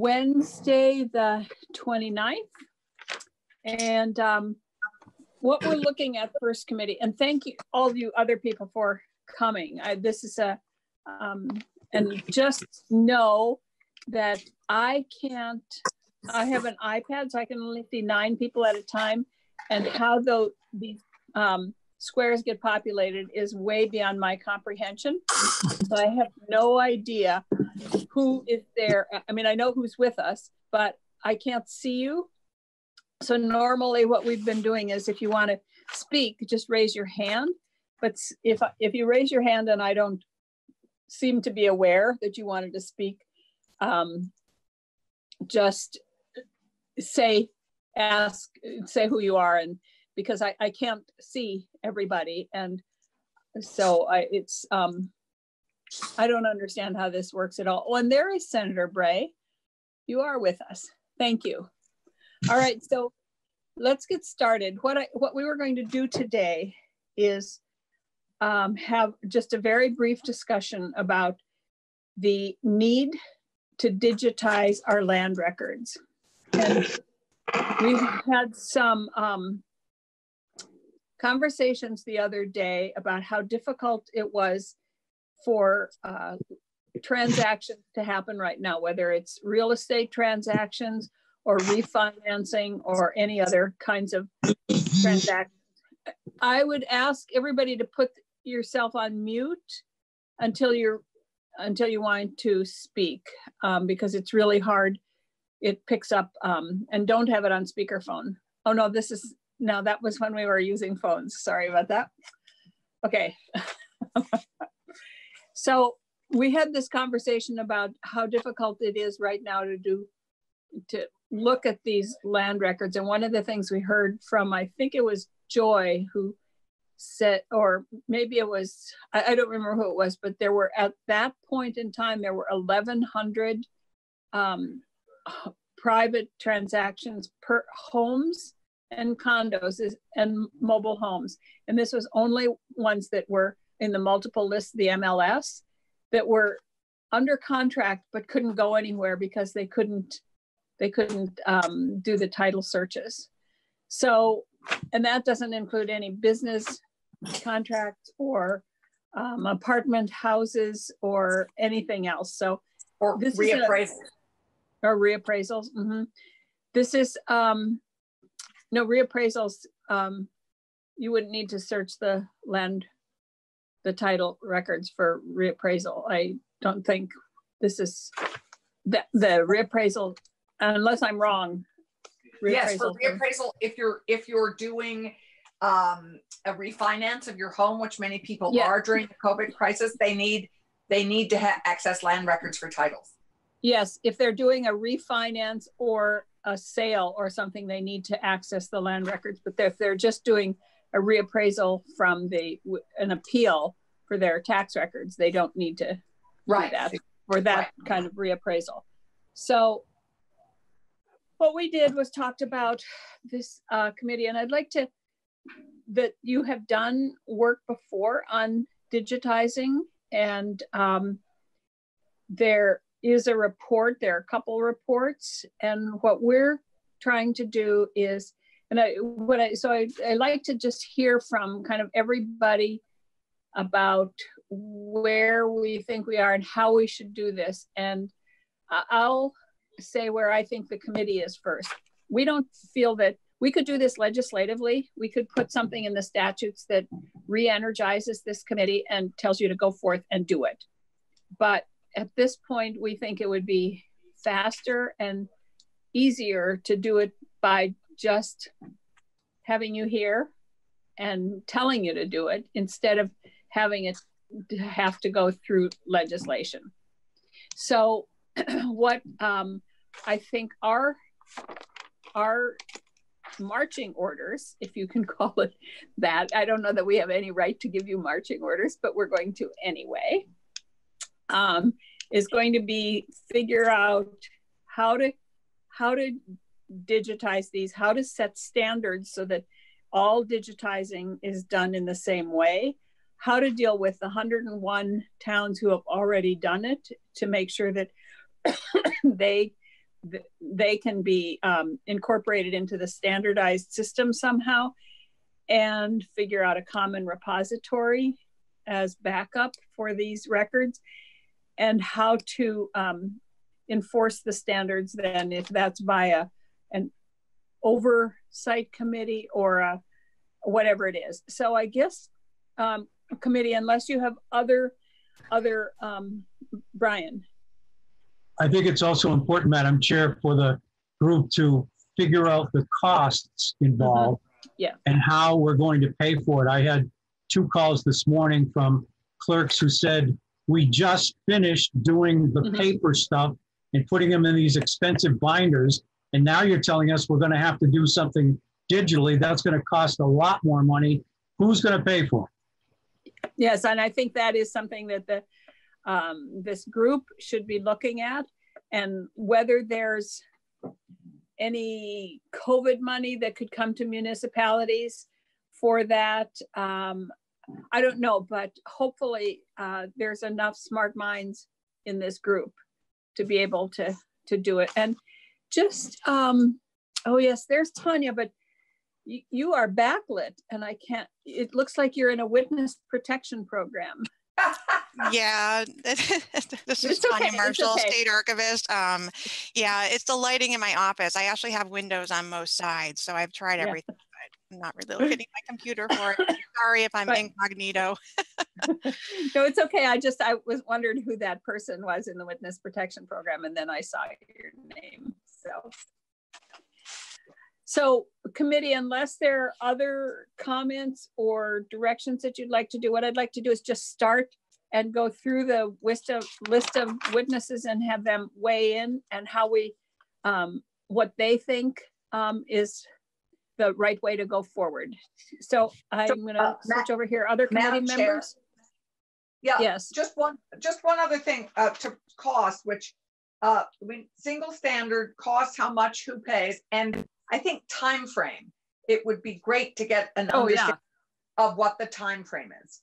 Wednesday, the 29th. And um, what we're looking at first committee, and thank you all you other people for coming. I, this is a, um, and just know that I can't, I have an iPad, so I can only see nine people at a time. And how though these um, squares get populated is way beyond my comprehension. So I have no idea who is there. I mean, I know who's with us, but I can't see you. So normally what we've been doing is if you want to speak, just raise your hand. But if, if you raise your hand and I don't seem to be aware that you wanted to speak, um, just say, ask, say who you are and because I, I can't see everybody. And so I, it's, um, I don't understand how this works at all. Oh, and there is Senator Bray. You are with us. Thank you. All right, so let's get started. What I what we were going to do today is um, have just a very brief discussion about the need to digitize our land records. And we had some um, conversations the other day about how difficult it was for uh, transactions to happen right now, whether it's real estate transactions or refinancing or any other kinds of transactions. I would ask everybody to put yourself on mute until you're until you want to speak um, because it's really hard. It picks up um, and don't have it on speakerphone. Oh no, this is now that was when we were using phones. Sorry about that. Okay. So we had this conversation about how difficult it is right now to do to look at these land records. And one of the things we heard from, I think it was Joy, who said, or maybe it was, I, I don't remember who it was, but there were at that point in time, there were 1,100 um, private transactions per homes and condos and mobile homes. And this was only ones that were in the multiple list, the MLS, that were under contract but couldn't go anywhere because they couldn't they couldn't um, do the title searches. So, and that doesn't include any business contracts or um, apartment houses or anything else. So, or this reappraisals. or reappraisals. Mm -hmm. This is um, no reappraisals. Um, you wouldn't need to search the land the title records for reappraisal. I don't think this is the, the reappraisal, unless I'm wrong. Yes, for reappraisal, if you're if you're doing um, a refinance of your home, which many people yeah. are during the COVID crisis, they need they need to have access land records for titles. Yes, if they're doing a refinance or a sale or something, they need to access the land records. But if they're just doing a reappraisal from the an appeal for their tax records. They don't need to right. do that for that right. kind of reappraisal. So what we did was talked about this uh, committee, and I'd like to that you have done work before on digitizing, and um, there is a report. There are a couple reports, and what we're trying to do is and I what I so I, I like to just hear from kind of everybody about where we think we are and how we should do this. And I'll say where I think the committee is first. We don't feel that we could do this legislatively. We could put something in the statutes that re-energizes this committee and tells you to go forth and do it. But at this point, we think it would be faster and easier to do it by just having you here and telling you to do it instead of having it have to go through legislation. So what um, I think our our marching orders, if you can call it that, I don't know that we have any right to give you marching orders, but we're going to anyway, um, is going to be figure out how to how to digitize these, how to set standards so that all digitizing is done in the same way, how to deal with the 101 towns who have already done it to make sure that they they can be um, incorporated into the standardized system somehow and figure out a common repository as backup for these records and how to um, enforce the standards then if that's via an oversight committee or a, whatever it is. So I guess um, committee, unless you have other, other, um, Brian. I think it's also important, Madam Chair, for the group to figure out the costs involved yeah. and how we're going to pay for it. I had two calls this morning from clerks who said, we just finished doing the mm-hmm. paper stuff and putting them in these expensive binders. And now you're telling us we're going to have to do something digitally. That's going to cost a lot more money. Who's going to pay for it? Yes, and I think that is something that the um, this group should be looking at, and whether there's any COVID money that could come to municipalities for that. Um, I don't know, but hopefully uh, there's enough smart minds in this group to be able to to do it. And just, um, oh yes, there's Tanya, but you, you are backlit and I can't, it looks like you're in a witness protection program. yeah, this is Tanya okay. Marshall, okay. state archivist. Um, yeah, it's the lighting in my office. I actually have windows on most sides, so I've tried everything. Yeah. I'm not really locating my computer for it. Sorry if I'm but, incognito. no, it's okay. I just I was wondering who that person was in the witness protection program, and then I saw your name. So, so committee, unless there are other comments or directions that you'd like to do, what I'd like to do is just start and go through the list of list of witnesses and have them weigh in and how we um, what they think um, is the right way to go forward. So I'm so, going to uh, switch over here. Other committee Madam members. Chair. Yeah. Yes. Just one. Just one other thing uh, to cost, which uh, we single standard cost, how much, who pays, and I think time frame. It would be great to get an oh, understanding yeah. of what the time frame is.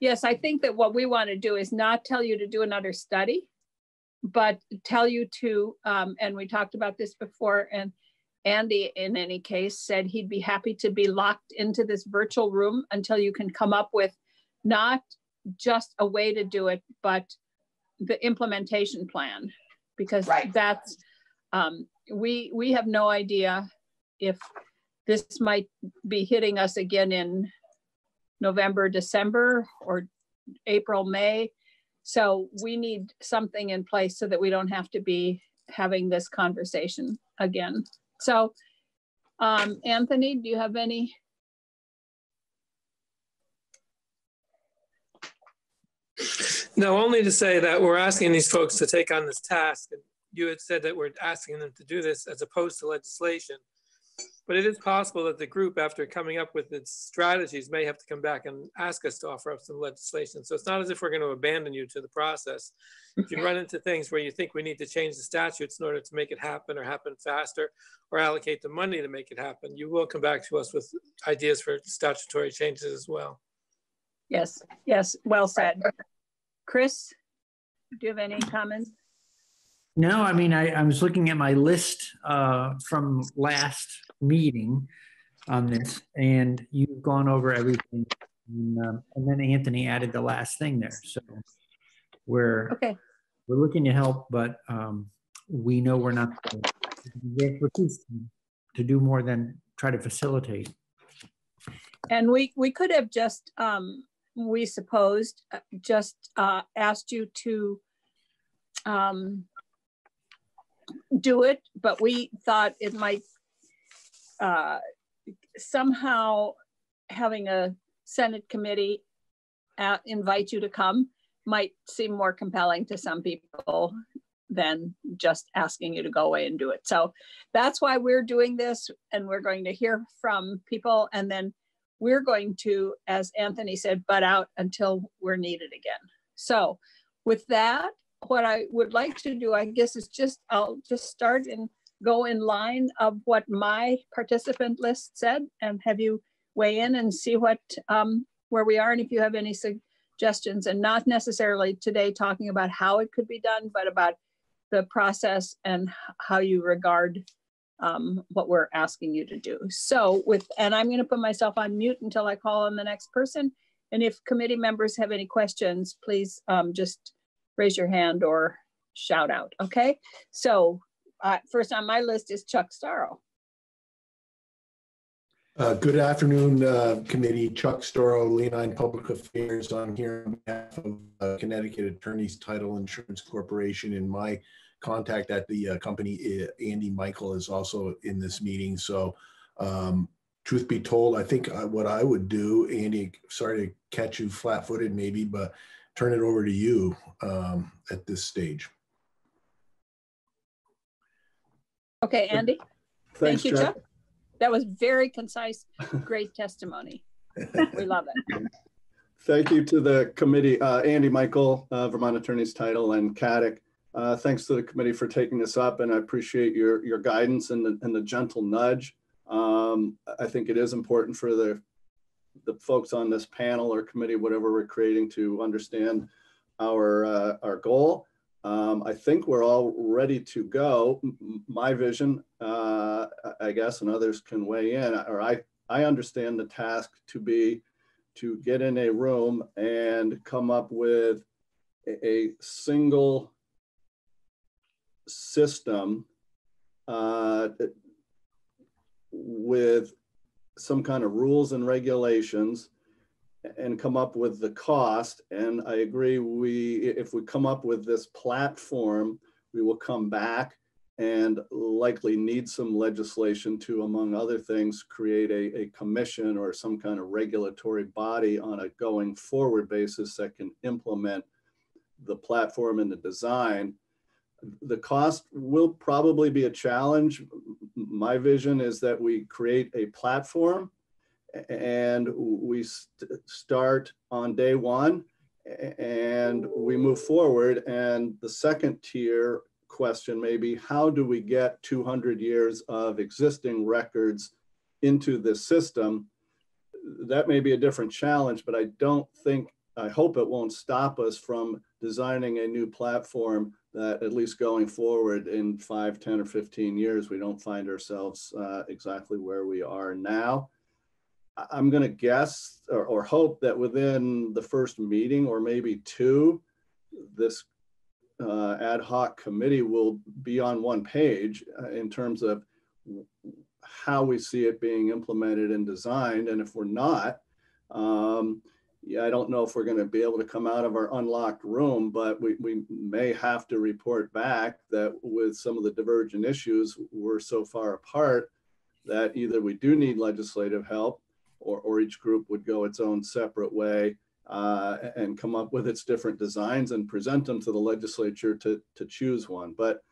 Yes, I think that what we want to do is not tell you to do another study, but tell you to, um, and we talked about this before, and Andy, in any case, said he'd be happy to be locked into this virtual room until you can come up with not just a way to do it, but the implementation plan, because right. that's um, we we have no idea if this might be hitting us again in November, December, or April, May. So we need something in place so that we don't have to be having this conversation again. So, um, Anthony, do you have any? No, only to say that we're asking these folks to take on this task. And you had said that we're asking them to do this as opposed to legislation. But it is possible that the group, after coming up with its strategies, may have to come back and ask us to offer up some legislation. So it's not as if we're going to abandon you to the process. If you run into things where you think we need to change the statutes in order to make it happen or happen faster or allocate the money to make it happen, you will come back to us with ideas for statutory changes as well. Yes, yes, well said. Chris, do you have any comments? No, I mean, I, I was looking at my list uh, from last meeting on this, and you've gone over everything. And, um, and then Anthony added the last thing there. So we're okay. We're looking to help, but um, we know we're not the expertise to do more than try to facilitate. And we we could have just um, we supposed uh, just uh, asked you to um, do it, but we thought it might uh, somehow having a Senate committee at, invite you to come might seem more compelling to some people than just asking you to go away and do it. So that's why we're doing this and we're going to hear from people and then we're going to, as Anthony said, butt out until we're needed again. So with that, what I would like to do, I guess, is just, I'll just start and go in line of what my participant list said and have you weigh in and see what, um, where we are and if you have any suggestions and not necessarily today talking about how it could be done, but about the process and how you regard um, what we're asking you to do. So with, and I'm gonna put myself on mute until I call on the next person. And if committee members have any questions, please um, just raise your hand or shout out, okay? So uh, first on my list is Chuck Storrow. Uh, good afternoon, uh, committee. Chuck Storrow, Leonine Public Affairs. I'm here on behalf of uh, Connecticut Attorneys Title Insurance Corporation. And my contact at the uh, company, uh, Andy Michael, is also in this meeting. So, um, truth be told, I think uh, what I would do, Andy, sorry to catch you flat footed maybe, but turn it over to you um, at this stage. Okay, Andy. Thanks, Thank you, Chuck. Chuck. That was very concise, great testimony. we love it. Thank you to the committee, uh, Andy Michael, uh, Vermont Attorney's Title, and CATIC. Uh, thanks to the committee for taking this up, and I appreciate your your guidance and the, and the gentle nudge. Um, I think it is important for the the folks on this panel or committee, whatever we're creating, to understand our uh, our goal. Um, I think we're all ready to go. My vision, uh, I guess, and others can weigh in, or I, I understand the task to be to get in a room and come up with a, a single system uh, with some kind of rules and regulations and come up with the cost. And I agree, we if we come up with this platform, we will come back and likely need some legislation to, among other things, create a, a commission or some kind of regulatory body on a going forward basis that can implement the platform and the design. The cost will probably be a challenge. My vision is that we create a platform and we st start on day one and we move forward. And the second tier question may be how do we get 200 years of existing records into this system? That may be a different challenge, but I don't think, I hope it won't stop us from designing a new platform that at least going forward in five, 10 or 15 years, we don't find ourselves uh, exactly where we are now. I'm going to guess or, or, hope that within the first meeting or maybe two, this uh, ad hoc committee will be on one page uh, in terms of how we see it being implemented and designed. And if we're not, um, yeah, I don't know if we're going to be able to come out of our unlocked room, but we, we may have to report back that with some of the divergent issues, we're so far apart that either we do need legislative help or, or each group would go its own separate way uh, and come up with its different designs and present them to the legislature to, to choose one. But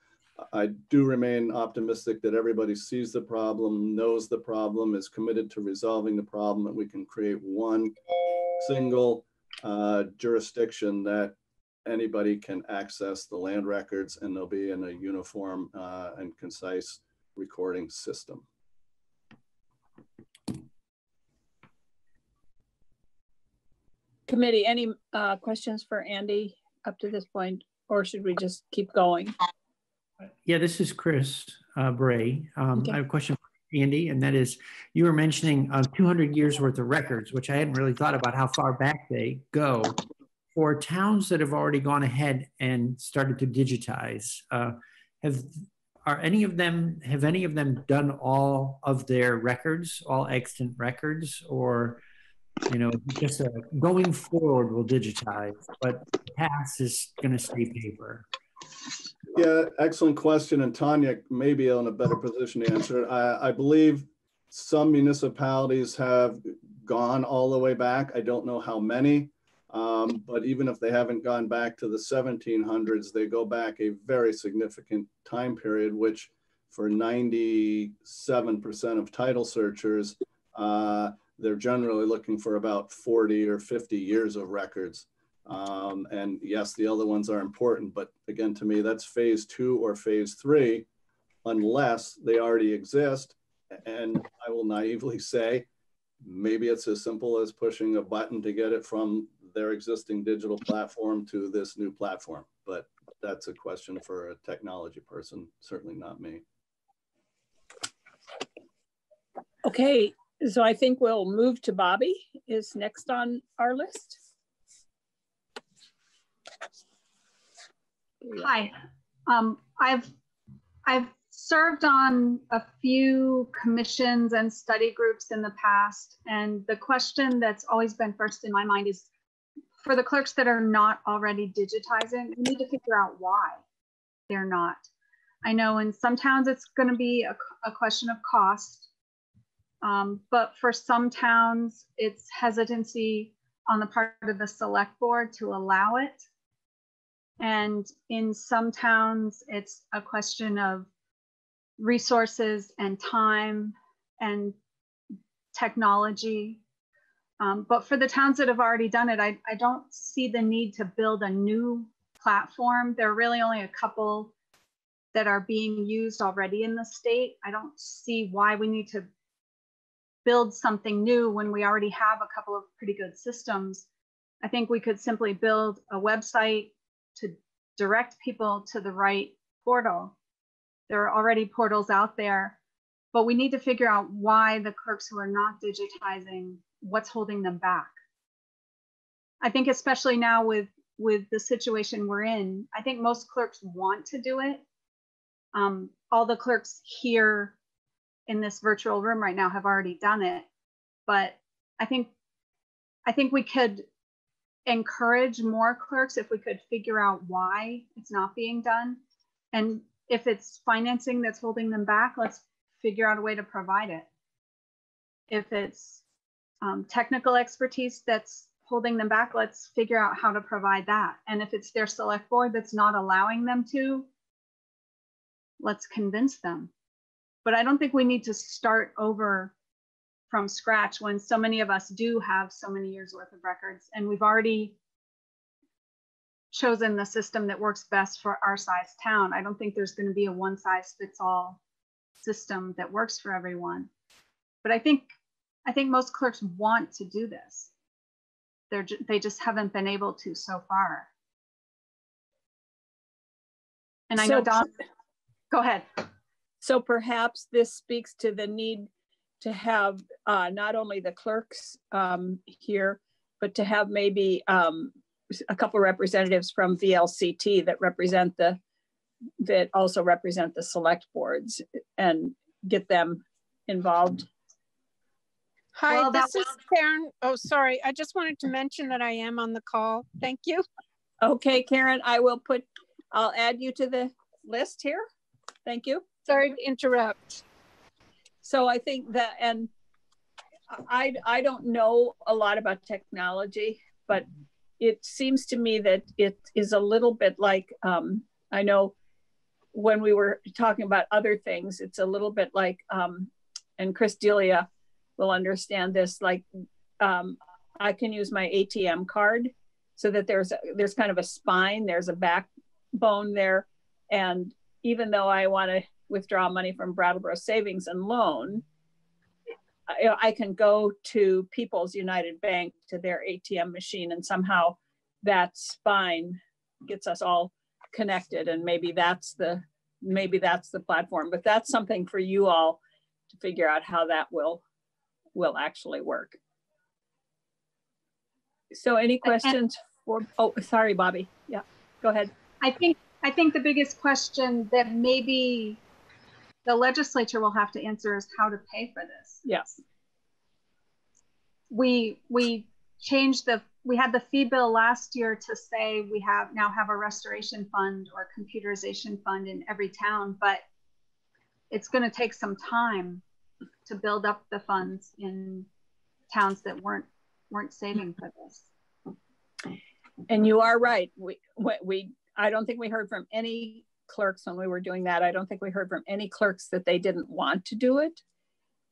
I do remain optimistic that everybody sees the problem, knows the problem, is committed to resolving the problem, that we can create one single uh, jurisdiction that anybody can access the land records and they'll be in a uniform uh, and concise recording system. Committee, any uh, questions for Andy up to this point, or should we just keep going? Yeah, this is Chris uh, Bray. Um, okay. I have a question for Andy, and that is, you were mentioning uh, 200 years worth of records, which I hadn't really thought about how far back they go. For towns that have already gone ahead and started to digitize, uh, have are any of them have any of them done all of their records, all extant records, or you know, just a, going forward, we'll digitize, but past is going to stay paper. Yeah, excellent question. And Tanya may be in a better position to answer it. I, I believe some municipalities have gone all the way back. I don't know how many, um, but even if they haven't gone back to the 1700s, they go back a very significant time period, which for 97% of title searchers, uh, they're generally looking for about 40 or 50 years of records. Um, and yes, the other ones are important, but again, to me, that's phase two or phase three, unless they already exist. And I will naively say, maybe it's as simple as pushing a button to get it from their existing digital platform to this new platform. But that's a question for a technology person, certainly not me. Okay, so I think we'll move to Bobby is next on our list. Hi, um, I've I've served on a few commissions and study groups in the past, and the question that's always been first in my mind is for the clerks that are not already digitizing, we need to figure out why they're not. I know in some towns it's going to be a, a, question of cost, um, but for some towns it's hesitancy on the part of the select board to allow it. And in some towns, it's a question of resources and time and technology. Um, but for the towns that have already done it, I, I don't see the need to build a new platform. There are really only a couple that are being used already in the state. I don't see why we need to build something new when we already have a couple of pretty good systems. I think we could simply build a website to direct people to the right portal. There are already portals out there, but we need to figure out why the clerks who are not digitizing, what's holding them back. I think especially now with with the situation we're in, I think most clerks want to do it. Um, all the clerks here in this virtual room right now have already done it, but I think I think we could encourage more clerks if we could figure out why it's not being done. And if it's financing that's holding them back, let's figure out a way to provide it. If it's um, technical expertise that's holding them back, let's figure out how to provide that. And if it's their select board that's not allowing them to, let's convince them. But I don't think we need to start over from scratch when so many of us do have so many years worth of records and we've already chosen the system that works best for our size town. I don't think there's going to be a one size fits all system that works for everyone. But I think I think most clerks want to do this. They're they just haven't been able to so far. And I so, know Don, go ahead. So perhaps this speaks to the need to have uh, not only the clerks um, here, but to have maybe um, a couple representatives from VLCT that represent the, that also represent the select boards and get them involved. Hi, well, this is Karen. Oh, sorry. I just wanted to mention that I am on the call. Thank you. Okay, Karen, I will put, I'll add you to the list here. Thank you. Sorry to interrupt. So I think that, and I, I don't know a lot about technology, but it seems to me that it is a little bit like, um, I know when we were talking about other things, it's a little bit like, um, and Chris D'Elia will understand this, like um, I can use my ATM card so that there's, there's kind of a spine, there's a backbone there. And even though I want to withdraw money from Brattleboro Savings and Loan, I, I can go to People's United Bank to their ATM machine and somehow that spine gets us all connected. And maybe that's the maybe that's the platform but that's something for you all to figure out how that will will actually work. So any questions for oh sorry bobby. Yeah go ahead. I think i think the biggest question that maybe the legislature will have to answer is how to pay for this. Yes. We we changed the we had the fee bill last year to say we have now have a restoration fund or computerization fund in every town, but it's going to take some time to build up the funds in towns that weren't weren't saving for this. And you are right. We we I don't think we heard from any clerks when we were doing that. I don't think we heard from any clerks that they didn't want to do it,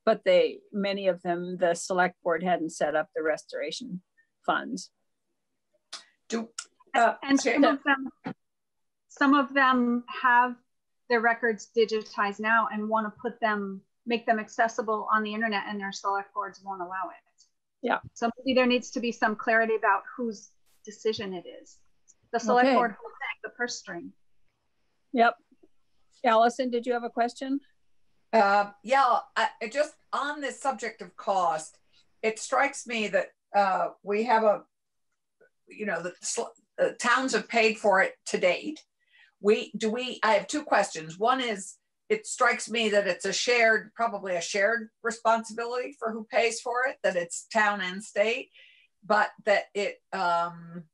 but they, many of them, the select board hadn't set up the restoration funds. Do, uh, and some of them, some of them have their records digitized now and want to put them, make them accessible on the internet and their select boards won't allow it. Yeah. So maybe there needs to be some clarity about whose decision it is. The select okay. board the purse string. Yep. Allison, did you have a question? Uh, yeah, I, just on the subject of cost, it strikes me that uh, we have a, you know, the towns have paid for it to date. We do we. I have two questions. One is, it strikes me that it's a shared, probably a shared responsibility for who pays for it. That it's town and state, but that it. Um,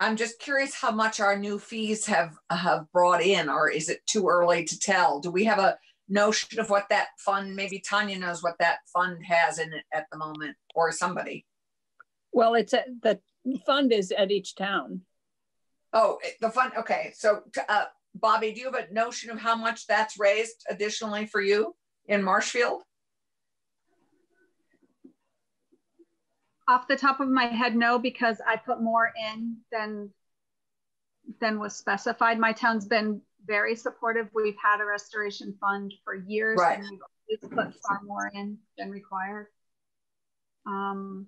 I'm just curious how much our new fees have have brought in, or is it too early to tell? Do we have a notion of what that fund? Maybe Tanya knows what that fund has in it at the moment, or somebody. Well, it's a, the fund is at each town. Oh, the fund. Okay, so uh, Bobby, do you have a notion of how much that's raised additionally for you in Marshfield? Off the top of my head, no, because I put more in than than was specified. My town's been very supportive. We've had a restoration fund for years right. and we've put far more in than required. Um,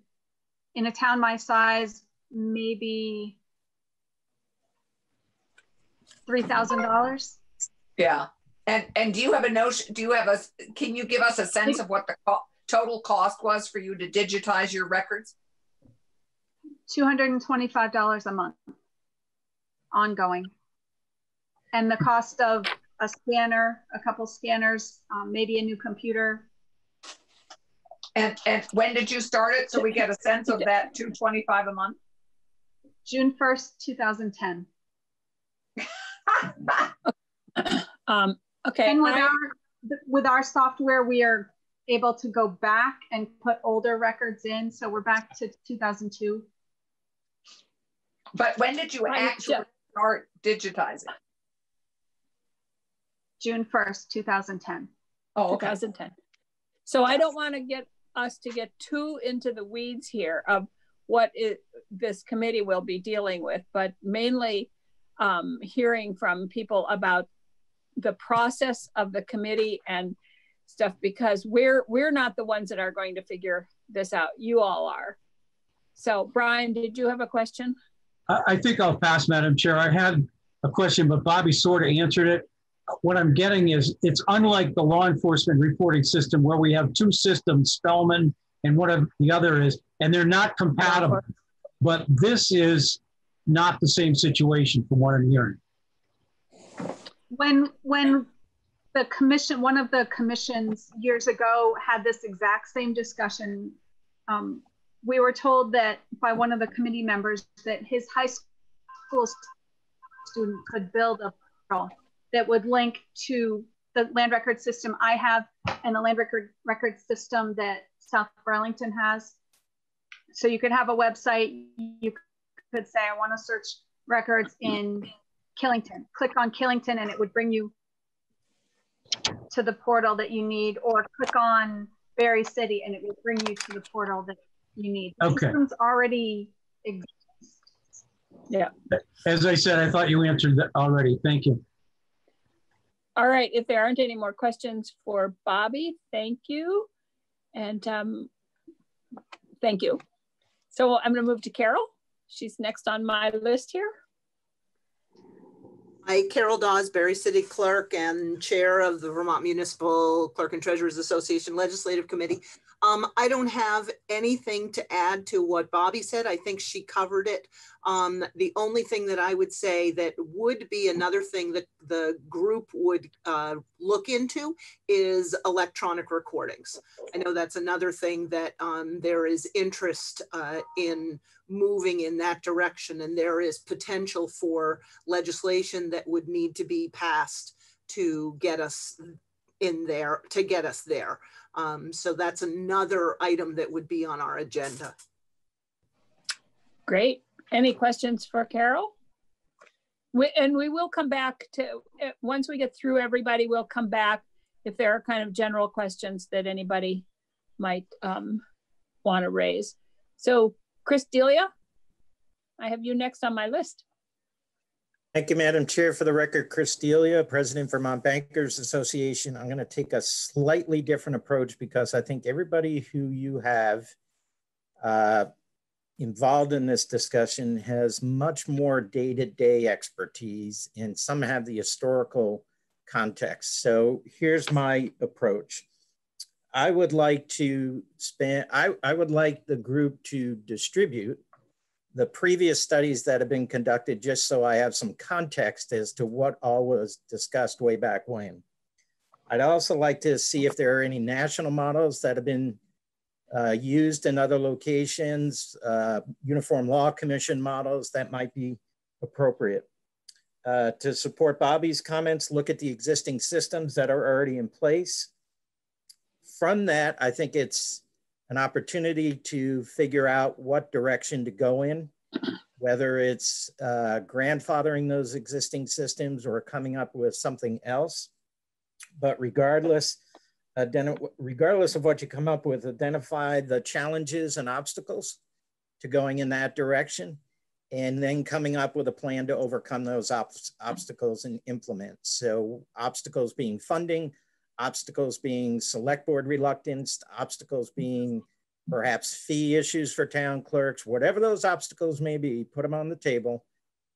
in a town my size, maybe three thousand dollars. Yeah, and and do you have a notion? Do you have a? Can you give us a sense of what the co total cost was for you to digitize your records? Two hundred and twenty-five dollars a month, ongoing, and the cost of a scanner, a couple scanners, um, maybe a new computer, and, and when did you start it? So we get a sense of that 225 a month? June 1st, 2010. um, okay. And with, I, our, with our software, we are able to go back and put older records in. So we're back to 2002. But when did you actually start digitizing? June 1st, 2010. Oh, okay. 2010. So I don't want to get us to get too into the weeds here of what it, this committee will be dealing with, but mainly um, hearing from people about the process of the committee and stuff because we're we're not the ones that are going to figure this out. You all are. So Brian, did you have a question? I think I'll pass, Madam Chair. I had a question, but Bobby sort of answered it what I'm getting is it's unlike the law enforcement reporting system where we have two systems, Spillman and what the other is, and they're not compatible. But this is not the same situation from what I'm hearing. When when the commission, one of the commissions years ago had this exact same discussion. Um, we were told that by one of the committee members that his high school student could build a portal that would link to the land record system I have and the land record record system that South Burlington has. So you could have a website, you could say, I want to search records in Killington. Click on Killington and it would bring you to the portal that you need, or click on Barre City and it will bring you to the portal that you need. The okay. systems already exist. Yeah. As I said, I thought you answered that already. Thank you. All right, if there aren't any more questions for Bobby, thank you. And um, thank you. So I'm gonna move to Carol. She's next on my list here. Hi, Carol Dawes, Barre City Clerk and Chair of the Vermont Municipal Clerk and Treasurers Association Legislative Committee. Um, I don't have anything to add to what Bobby said. I think she covered it. Um, the only thing that I would say that would be another thing that the group would uh, look into is electronic recordings. I know that's another thing that um, there is interest uh, in moving in that direction, and there is potential for legislation that would need to be passed to get us in there, to get us there. Um, so that's another item that would be on our agenda. Great. Any questions for Carol? We, and we will come back to, eh, once we get through everybody, we'll come back if there are kind of general questions that anybody might um, want to raise. So Chris D'Elia, I have you next on my list. Thank you, Madam Chair. For the record, Chris D'Elia, President, Vermont Bankers Association. I'm going to take a slightly different approach because I think everybody who you have uh, involved in this discussion has much more day-to-day -day expertise and some have the historical context. So here's my approach. I would like to spend, I, I would like the group to distribute the previous studies that have been conducted just so I have some context as to what all was discussed way back when. I'd also like to see if there are any national models that have been uh, used in other locations, uh, Uniform Law Commission models that might be appropriate. Uh, to support Bobby's comments, look at the existing systems that are already in place. From that, I think it's an opportunity to figure out what direction to go in, whether it's uh, grandfathering those existing systems or coming up with something else. But regardless, regardless of what you come up with, identify the challenges and obstacles to going in that direction and then coming up with a plan to overcome those ob obstacles and implement. So obstacles being funding, obstacles being select board reluctance, obstacles being perhaps fee issues for town clerks, whatever those obstacles may be, put them on the table,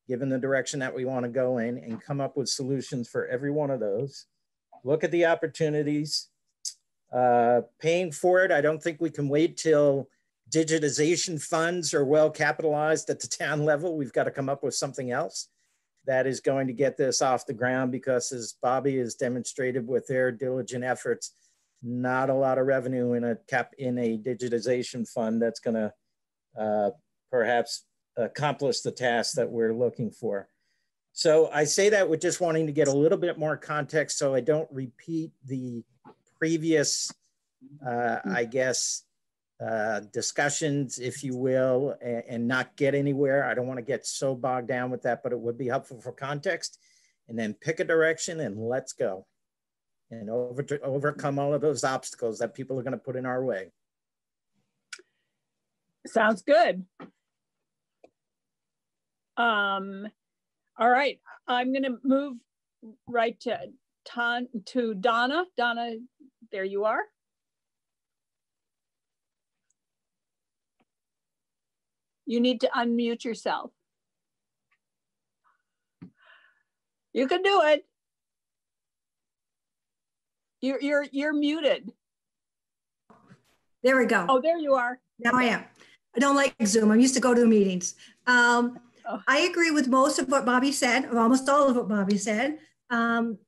given the direction that we want to go in and come up with solutions for every one of those. Look at the opportunities. Uh, paying for it, I don't think we can wait till digitization funds are well capitalized at the town level. We've got to come up with something else that is going to get this off the ground because as Bobby has demonstrated with their diligent efforts, not a lot of revenue in a cap in a digitization fund that's going to uh, perhaps accomplish the task that we're looking for. So I say that with just wanting to get a little bit more context so I don't repeat the previous, uh, I guess, uh, discussions, if you will, and, and, not get anywhere. I don't want to get so bogged down with that, but it would be helpful for context. And then pick a direction and let's go and over to overcome all of those obstacles that people are going to put in our way. Sounds good. Um, all right, I'm going to move right to Ton, to Donna. Donna, there you are. You need to unmute yourself. You can do it. You're you're you're muted. There we go. Oh, there you are. Now I am. I don't like Zoom. I'm used to go to meetings. Um, oh. I agree with most of what Bobby said, or almost all of what Bobby said. Um,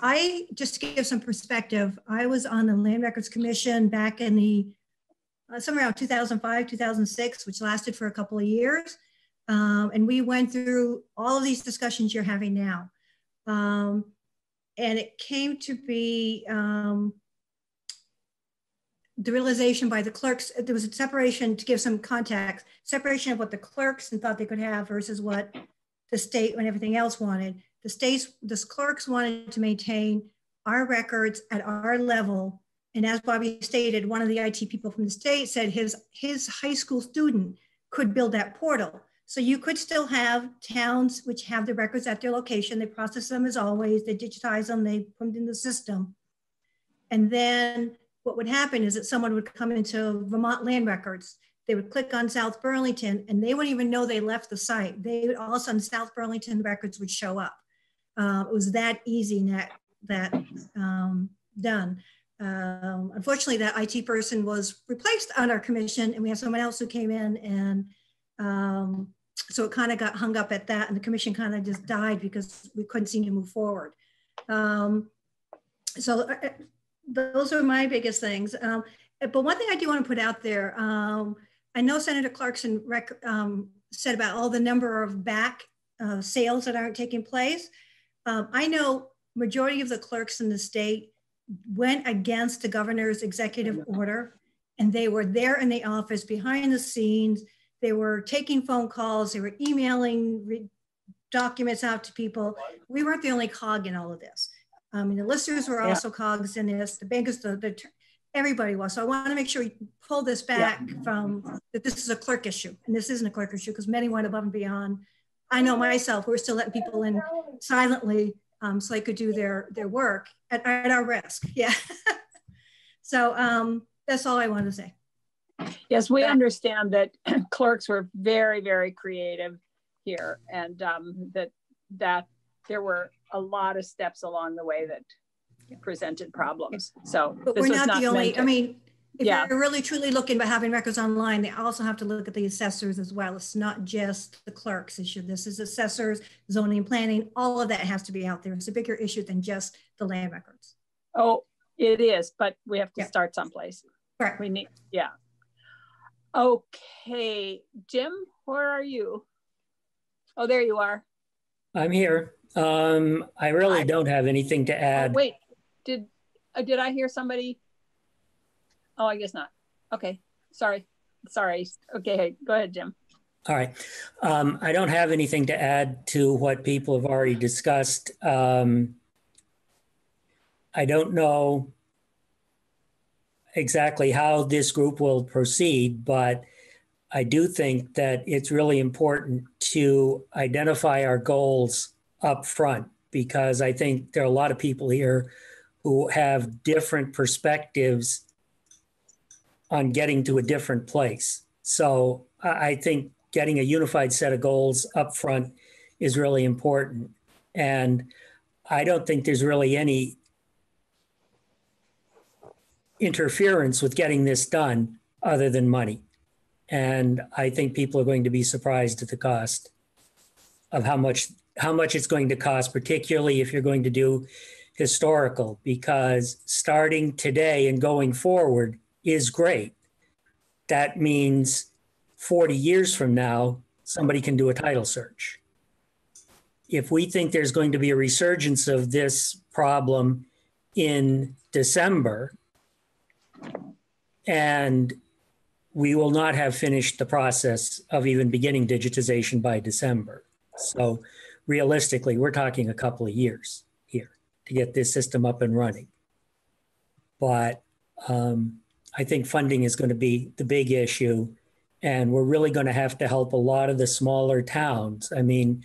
I just to give some perspective, I was on the Land Records Commission back in the uh, somewhere around 2005, 2006, which lasted for a couple of years. Um, and we went through all of these discussions you're having now. Um, and it came to be um, the realization by the clerks, there was a separation to give some context, separation of what the clerks and thought they could have versus what the state and everything else wanted. The states, the clerks wanted to maintain our records at our level and as Bobby stated, one of the IT people from the state said his, his high school student could build that portal. So you could still have towns which have the records at their location. They process them as always, they digitize them, they put them in the system. And then what would happen is that someone would come into Vermont Land Records. They would click on South Burlington and they wouldn't even know they left the site. They would all of a sudden South Burlington records would show up. Uh, it was that easy that, that um, done. Um, unfortunately, that IT person was replaced on our commission, and we have someone else who came in, and um, so it kind of got hung up at that, and the commission kind of just died because we couldn't seem to move forward. Um, so uh, uh those are my biggest things. Um, but one thing I do want to put out there, um, I know Senator Clarkson um, said about all the number of back uh, sales that aren't taking place. I know majority of the clerks in the state went against the governor's executive order and they were there in the office behind the scenes. They were taking phone calls, they were emailing documents out to people. We weren't the only cog in all of this. I mean, the listeners were also yeah. cogs in this, the bankers, the, the, everybody was. So I want to make sure we pull this back yeah. from that this is a clerk issue. And this isn't a clerk issue because many went above and beyond. I know myself, we're still letting people in silently um, so they could do their, their work at, at our risk. Yeah. so um, that's all I wanted to say. Yes, we understand that clerks were very, very creative here and um, that, that there were a lot of steps along the way that presented problems. So but we're not, not the only, to, I mean, if yeah. you're really truly looking at having records online, they also have to look at the assessors as well. It's not just the clerks issue. This is assessors, zoning and planning, all of that has to be out there. It's a bigger issue than just the land records. Oh, it is, but we have to yeah. start someplace. Correct. We need, yeah. Okay, Jim, where are you? Oh, there you are. I'm here. Um, I really I, don't have anything to add. Oh, wait, did uh, did I hear somebody? Oh, I guess not. Okay, sorry, sorry. Okay, go ahead, Jim. All right. Um, I don't have anything to add to what people have already discussed. Um, I don't know exactly how this group will proceed, but I do think that it's really important to identify our goals up front because I think there are a lot of people here who have different perspectives on getting to a different place. So I think getting a unified set of goals up front is really important. And I don't think there's really any interference with getting this done other than money. And I think people are going to be surprised at the cost of how much how much it's going to cost, particularly if you're going to do historical, because starting today and going forward is great. That means 40 years from now, somebody can do a title search. If we think there's going to be a resurgence of this problem in December, and we will not have finished the process of even beginning digitization by December. So realistically, we're talking a couple of years here to get this system up and running. But um, I think funding is going to be the big issue. And we're really going to have to help a lot of the smaller towns. I mean,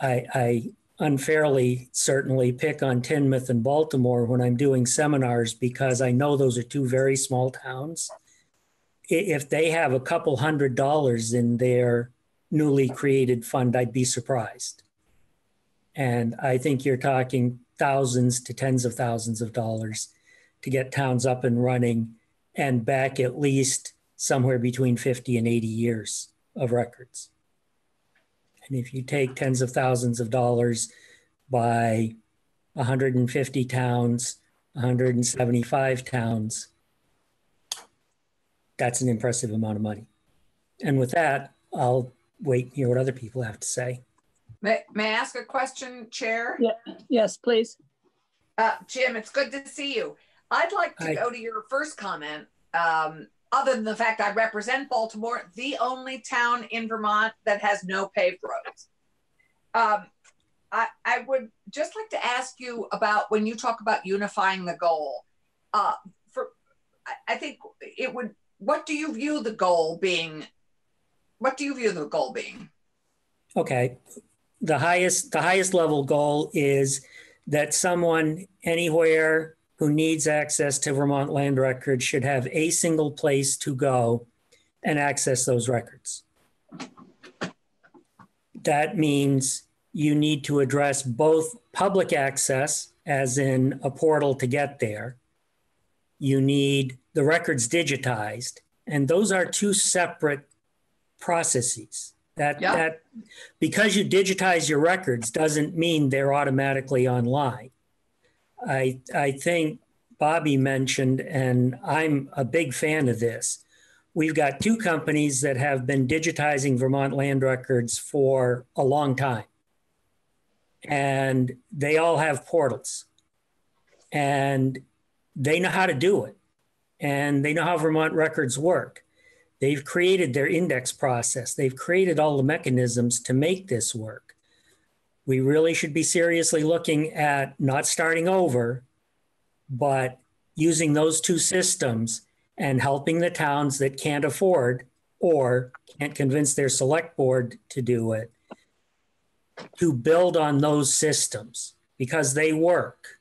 I, I unfairly certainly pick on Tinmouth and Baltimore when I'm doing seminars because I know those are two very small towns if they have a couple hundred dollars in their newly created fund, I'd be surprised. And I think you're talking thousands to tens of thousands of dollars to get towns up and running and back at least somewhere between 50 and 80 years of records. And if you take tens of thousands of dollars by 150 towns, 175 towns, that's an impressive amount of money. And with that, I'll wait and hear what other people have to say. May, may I ask a question, Chair? Yeah. Yes, please. Uh, Jim, it's good to see you. I'd like to go to your first comment. Um, other than the fact I represent Baltimore, the only town in Vermont that has no paved roads. Um, I, I would just like to ask you about when you talk about unifying the goal. Uh, for I, I think it would what do you view the goal being? What do you view the goal being? Okay. The highest the highest level goal is that someone anywhere who needs access to Vermont land records should have a single place to go and access those records. That means you need to address both public access, as in a portal to get there. You need the records digitized. And those are two separate processes. That, yeah. that because you digitize your records doesn't mean they're automatically online. I, I think Bobby mentioned, and I'm a big fan of this. We've got two companies that have been digitizing Vermont land records for a long time. And they all have portals. And they know how to do it and they know how Vermont records work. They've created their index process. They've created all the mechanisms to make this work. We really should be seriously looking at not starting over, but using those two systems and helping the towns that can't afford or can't convince their select board to do it to build on those systems because they work.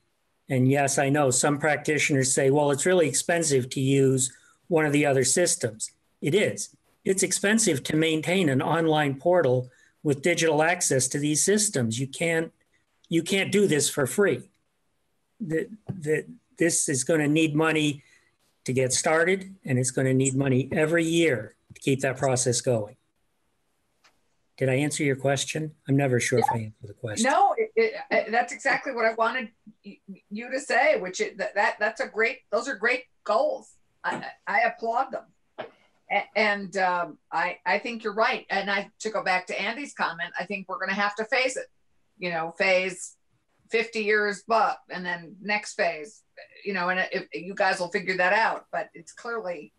And yes, I know some practitioners say, well, it's really expensive to use one of the other systems. It is. It's expensive to maintain an online portal with digital access to these systems. You can't you can't do this for free. That this is going to need money to get started, and it's going to need money every year to keep that process going. Did I answer your question? I'm never sure if I answered the question. No, it, it, that's exactly what I wanted you to say, which is that, that that's a great, those are great goals. I, I applaud them. And um, I, I think you're right. And I, to go back to Andy's comment, I think we're going to have to phase it, you know, phase 50 years, but, and then next phase, you know, and if you guys will figure that out, but it's clearly,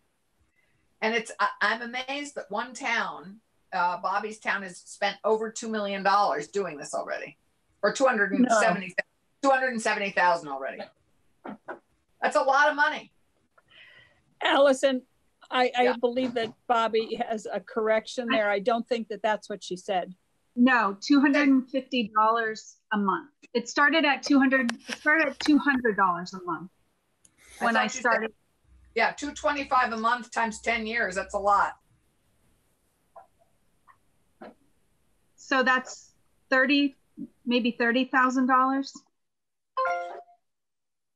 and it's, I, I'm amazed that one town, uh, Bobby's town has spent over $2 million doing this already, or 270, no. 270,000 already. That's a lot of money. Allison, I, I yeah. believe that Bobby has a correction there. I don't think that that's what she said. No, $250 a month. It started at 200, it started at $200 a month when I, I started. Said, yeah, 225 a month times 10 years. That's a lot. So that's 30, maybe $30,000.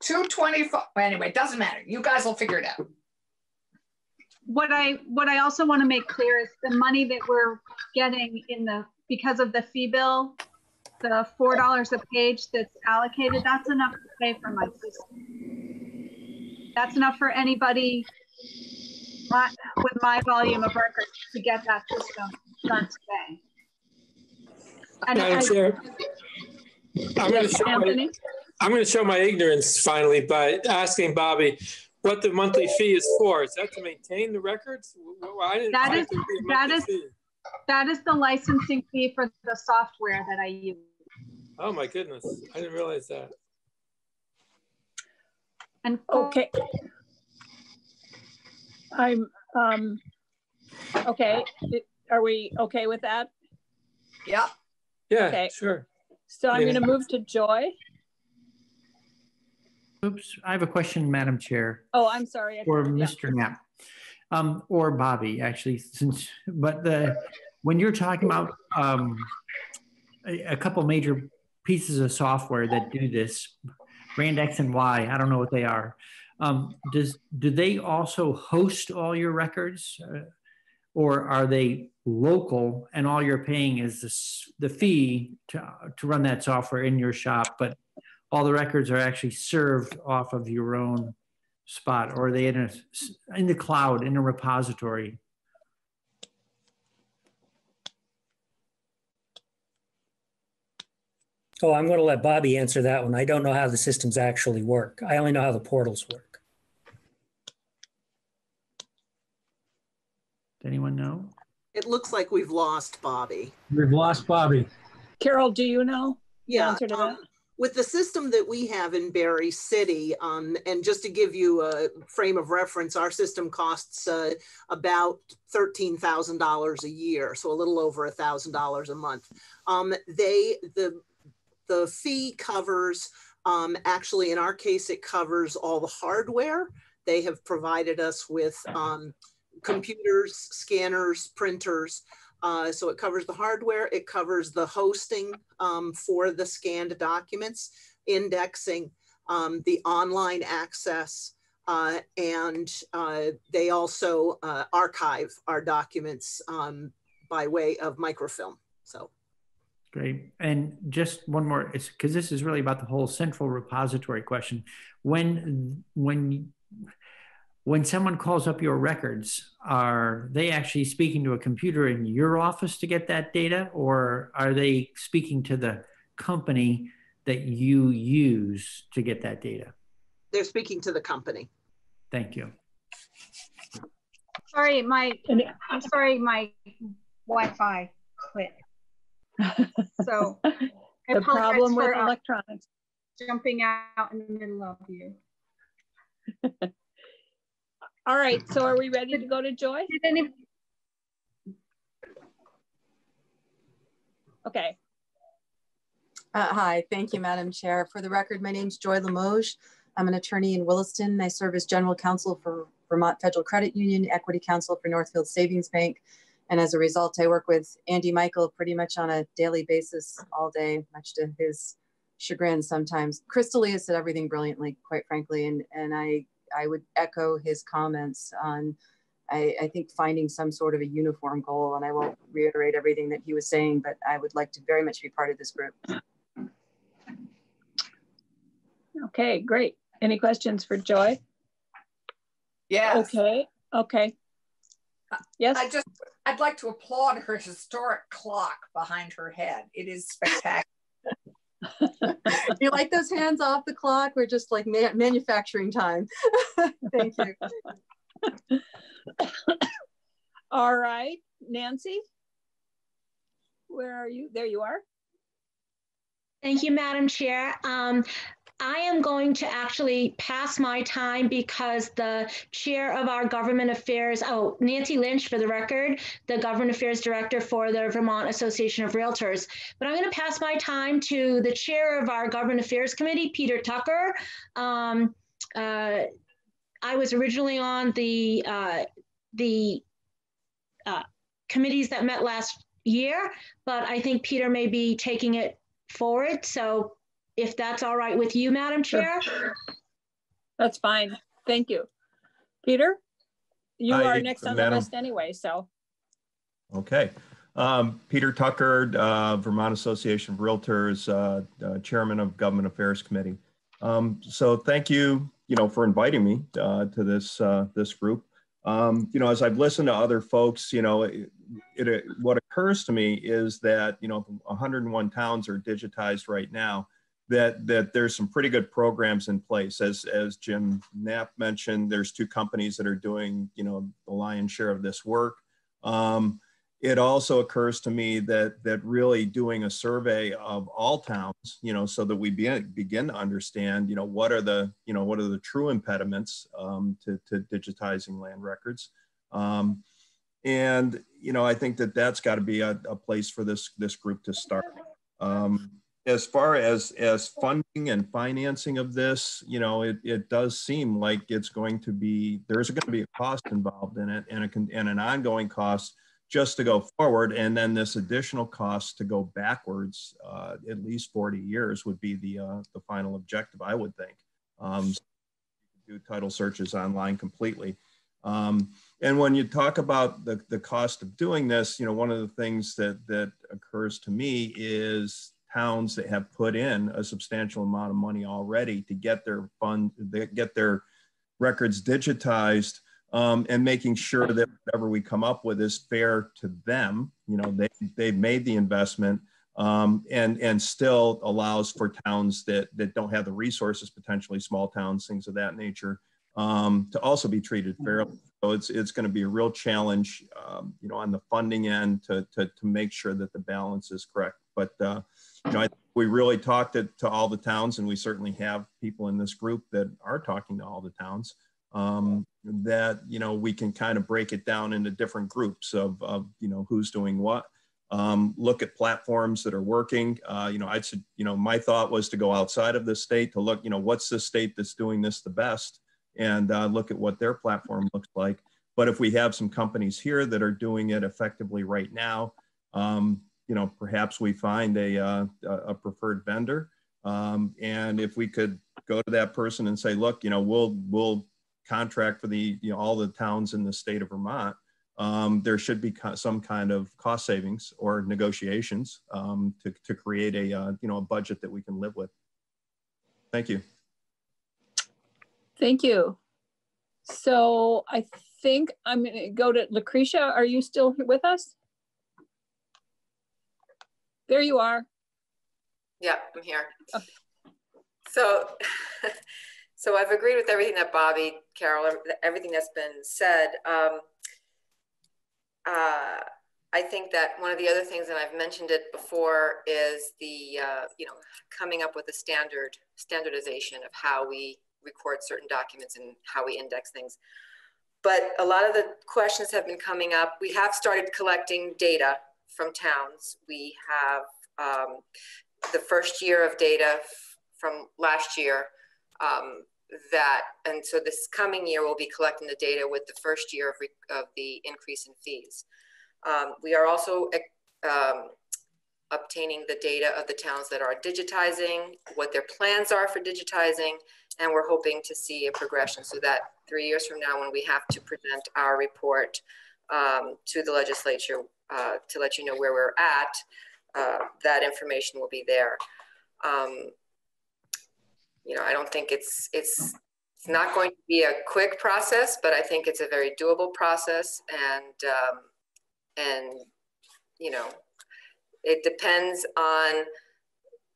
225 anyway, it doesn't matter. You guys will figure it out what I what I also want to make clear is the money that we're getting in the because of the fee bill, the four dollars a page that's allocated, that's enough to pay for my system. That's enough for anybody with my volume of records to get that system done today. And Madam Chair, I'm going to show my, I'm going to show my ignorance finally by asking Bobby what the monthly fee is for. Is that to maintain the records? that is that is fee. that is the licensing fee for the software that I use. Oh my goodness, I didn't realize that. And okay, I'm um okay. Are we okay with that? Yeah. Yeah. Okay. Sure. So I'm going to move to Joy. Oops, I have a question, Madam Chair. Oh, I'm sorry. For Mr. Knapp, um, or Bobby, actually, since, but the, when you're talking about um, a, a couple major pieces of software that do this, Brand X and Y, I don't know what they are. Um, does do they also host all your records, uh, or are they local and all you're paying is this, the fee to to run that software in your shop, but all the records are actually served off of your own spot or are they in a in the cloud in a repository? Oh i'm going to let bobby answer that one. I don't know how the systems actually work. I only know how the portals work. Does anyone know? It looks like we've lost bobby. We've lost bobby. Carol do you know? Yeah um, with the system that we have in Barre City, um, and just to give you a frame of reference, our system costs uh, about $13,000 a year, so a little over $1,000 a month. Um, they, the, the fee covers, um, actually in our case, it covers all the hardware. They have provided us with um, computers, scanners, printers, uh, so it covers the hardware, it covers the hosting um, for the scanned documents, indexing, um, the online access, uh, and uh, they also uh, archive our documents um, by way of microfilm. So. Great. And just one more, because this is really about the whole central repository question. When, when when someone calls up your records, are they actually speaking to a computer in your office to get that data, or are they speaking to the company that you use to get that data? They're speaking to the company. Thank you. Sorry, my I'm sorry, my Wi-Fi quit. So the problem with uh, electronics jumping out in the middle of you. All right, so are we ready to go to Joy? Okay. Uh, hi, thank you, Madam Chair. For the record, my name is Joy Limoges. I'm an attorney in Williston. I serve as general counsel for Vermont Federal Credit Union, Equity counsel for Northfield Savings Bank. And as a result, I work with Andy Michael pretty much on a daily basis all day, much to his chagrin sometimes. Chris D'Elia said everything brilliantly, quite frankly, and, and I, I would echo his comments on, I, I think finding some sort of a uniform goal, and I won't reiterate everything that he was saying, but I would like to very much be part of this group. Okay, great. Any questions for Joy? Yeah. Okay, okay. Yes. I just, I'd like to applaud her historic clock behind her head. It is spectacular. you like those hands off the clock? We're just like ma manufacturing time. Thank you. All right, Nancy, where are you? There you are. Thank you, Madam Chair. Um, I am going to actually pass my time because the chair of our government affairs, oh, Nancy Lynch for the record, the government affairs director for the Vermont Association of Realtors. But I'm going to pass my time to the chair of our government affairs committee, Peter Tucker. Um, uh, I was originally on the, uh, the uh, committees that met last year, but I think Peter may be taking it forward. So if that's all right with you, Madam Chair. That's fine. Thank you. Peter, you Hi, are next on Madam. the list anyway, so. Okay. Um, Peter Tucker, uh, Vermont Association of Realtors, uh, uh, Chairman of Government Affairs Committee. Um, so thank you, you know, for inviting me uh, to this uh, this group. Um, you know, as I've listened to other folks, you know, it, it, what occurs to me is that you know 101 towns are digitized right now that that there's some pretty good programs in place. As as Jim Knapp mentioned, there's two companies that are doing you know the lion's share of this work. Um, it also occurs to me that that really doing a survey of all towns, you know, so that we begin, begin to understand, you know, what are the you know what are the true impediments um, to, to digitizing land records. Um, and you know, I think that that's got to be a, a, place for this this group to start. Um, as far as as funding and financing of this, you know, it, it does seem like it's going to be there's going to be a cost involved in it and a, and an ongoing cost just to go forward, and then this additional cost to go backwards uh, at least 40 years would be the uh, the final objective, I would think. Um, do title searches online completely. Um, and when you talk about the, the cost of doing this, you know, one of the things that, that occurs to me is towns that have put in a substantial amount of money already to get their fund, get their records digitized um, and making sure that whatever we come up with is fair to them. You know, they, they've made the investment um, and, and still allows for towns that, that don't have the resources, potentially small towns, things of that nature, um, to also be treated fairly. So it's, it's going to be a real challenge, um, you know, on the funding end to, to, to make sure that the balance is correct. But uh, you know, I, we really talked to, to, all the towns, and we certainly have people in this group that are talking to all the towns. Um, that you know we can kind of break it down into different groups of, of you know who's doing what. Um, look at platforms that are working. Uh, you know, I'd you know my thought was to go outside of the state to look. You know, what's the state that's doing this the best, and uh, look at what their platform looks like. But if we have some companies here that are doing it effectively right now, um, you know, perhaps we find a, uh, a preferred vendor. Um, and if we could go to that person and say, look, you know, we'll, we'll contract for the, you know, all the towns in the state of Vermont, um, there should be some kind of cost savings or negotiations um, to, to create a, uh, you know, a budget that we can live with. Thank you. Thank you. So I think I'm going to go to Lucretia. Are you still with us? There you are. Yeah, I'm here. Okay. So, so I've agreed with everything that Bobby, Carol, everything that's been said. Um, uh, I think that one of the other things, and I've mentioned it before, is the uh, you know coming up with a standard standardization of how we record certain documents and how we index things. But a lot of the questions have been coming up. We have started collecting data from towns. We have um, the first year of data from last year. Um, that, and so this coming year we'll be collecting the data with the first year of, of the increase in fees. Um, we are also um, obtaining the data of the towns that are digitizing, what their plans are for digitizing, and we're hoping to see a progression so that three years from now when we have to present our report um, to the legislature uh, to let you know where we're at, uh, that information will be there. Um, you know, I don't think it's, it's, it's not going to be a quick process, but I think it's a very doable process and, um, and, you know, it depends on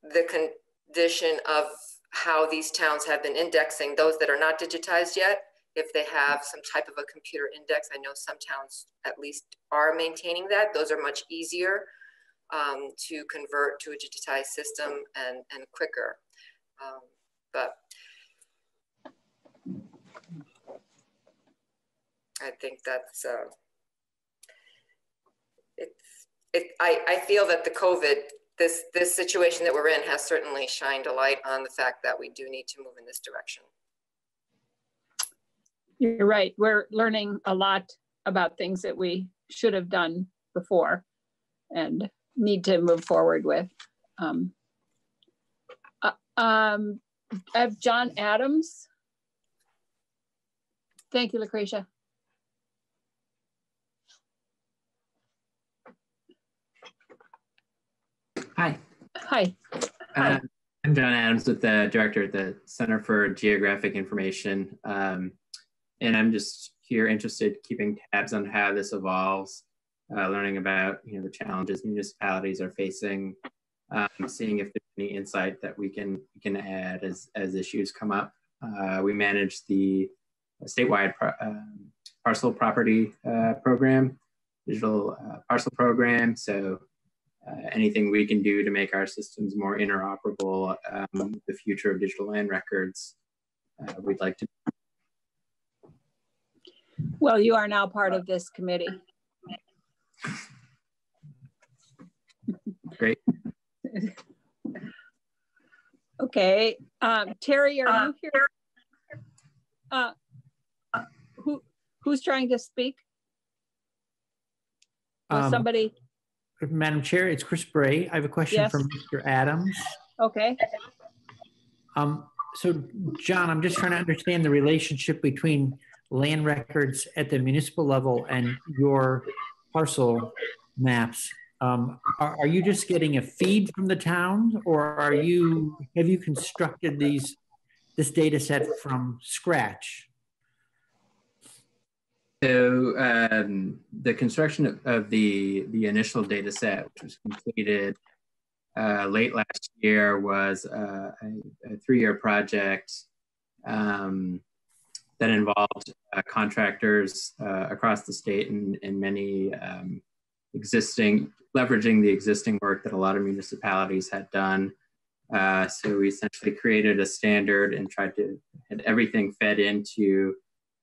the condition of how these towns have been indexing those that are not digitized yet. If they have some type of a computer index, I know some towns at least are maintaining that. Those are much easier um, to convert to a digitized system and, and quicker. Um, but I think that's, uh, it's, it, I, I feel that the COVID, this, this situation that we're in has certainly shined a light on the fact that we do need to move in this direction. You're right. We're learning a lot about things that we should have done before and need to move forward with. Um, uh, um, I have John Adams. Thank you, Lucretia. Hi. Hi. Hi. Uh, I'm John Adams with the director at the Center for Geographic Information. Um, and I'm just here interested keeping tabs on how this evolves, uh, learning about you know the challenges municipalities are facing, um, seeing if there's any insight that we can we can add as as issues come up. Uh, we manage the statewide pro um, parcel property uh, program, digital uh, parcel program. So uh, anything we can do to make our systems more interoperable um, the future of digital land records, uh, we'd like to. Well, you are now part of this committee. Great. okay. Um, Terry, are uh, you here? Uh, who, who's trying to speak? Um, somebody? Madam Chair, it's Chris Bray. I have a question yes. from Mr. Adams. Okay. Um, so, John, I'm just trying to understand the relationship between land records at the municipal level and your parcel maps. Um, are, are, you just getting a feed from the town, or are you have you constructed these this data set from scratch? So um, the construction of, of, the the initial data set, which was completed uh, late last year, was uh, a, a three-year project um, that involved uh, contractors uh, across the state and, and many um, existing, leveraging the existing work that a lot of municipalities had done. Uh, so we essentially created a standard and tried to had everything fed into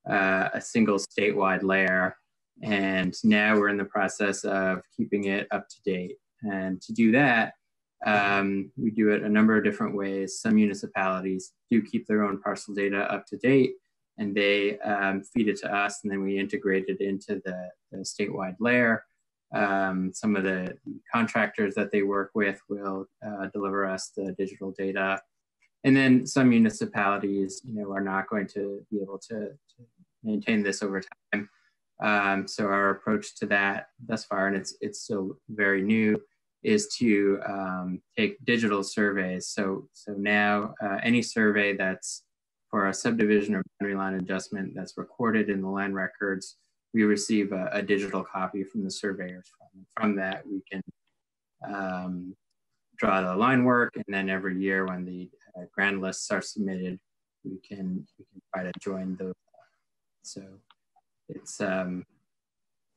uh, a single statewide layer. And now we're in the process of keeping it up to date. And to do that, um, we do it a number of different ways. Some municipalities do keep their own parcel data up to date and they um, feed it to us and then we integrate it into the, the statewide layer. Um, some of the contractors that they work with will uh, deliver us the digital data. And then some municipalities, you know, are not going to be able to, to maintain this over time. Um, so our approach to that thus far, and it's it's still very new, is to um, take digital surveys. So so now uh, any survey that's for a subdivision or boundary line adjustment that's recorded in the land records, we receive a, a digital copy from the surveyors. From, from that, we can um, draw the line work, and then every year when the uh, grand lists are submitted, we can we can try to join those. So it's um,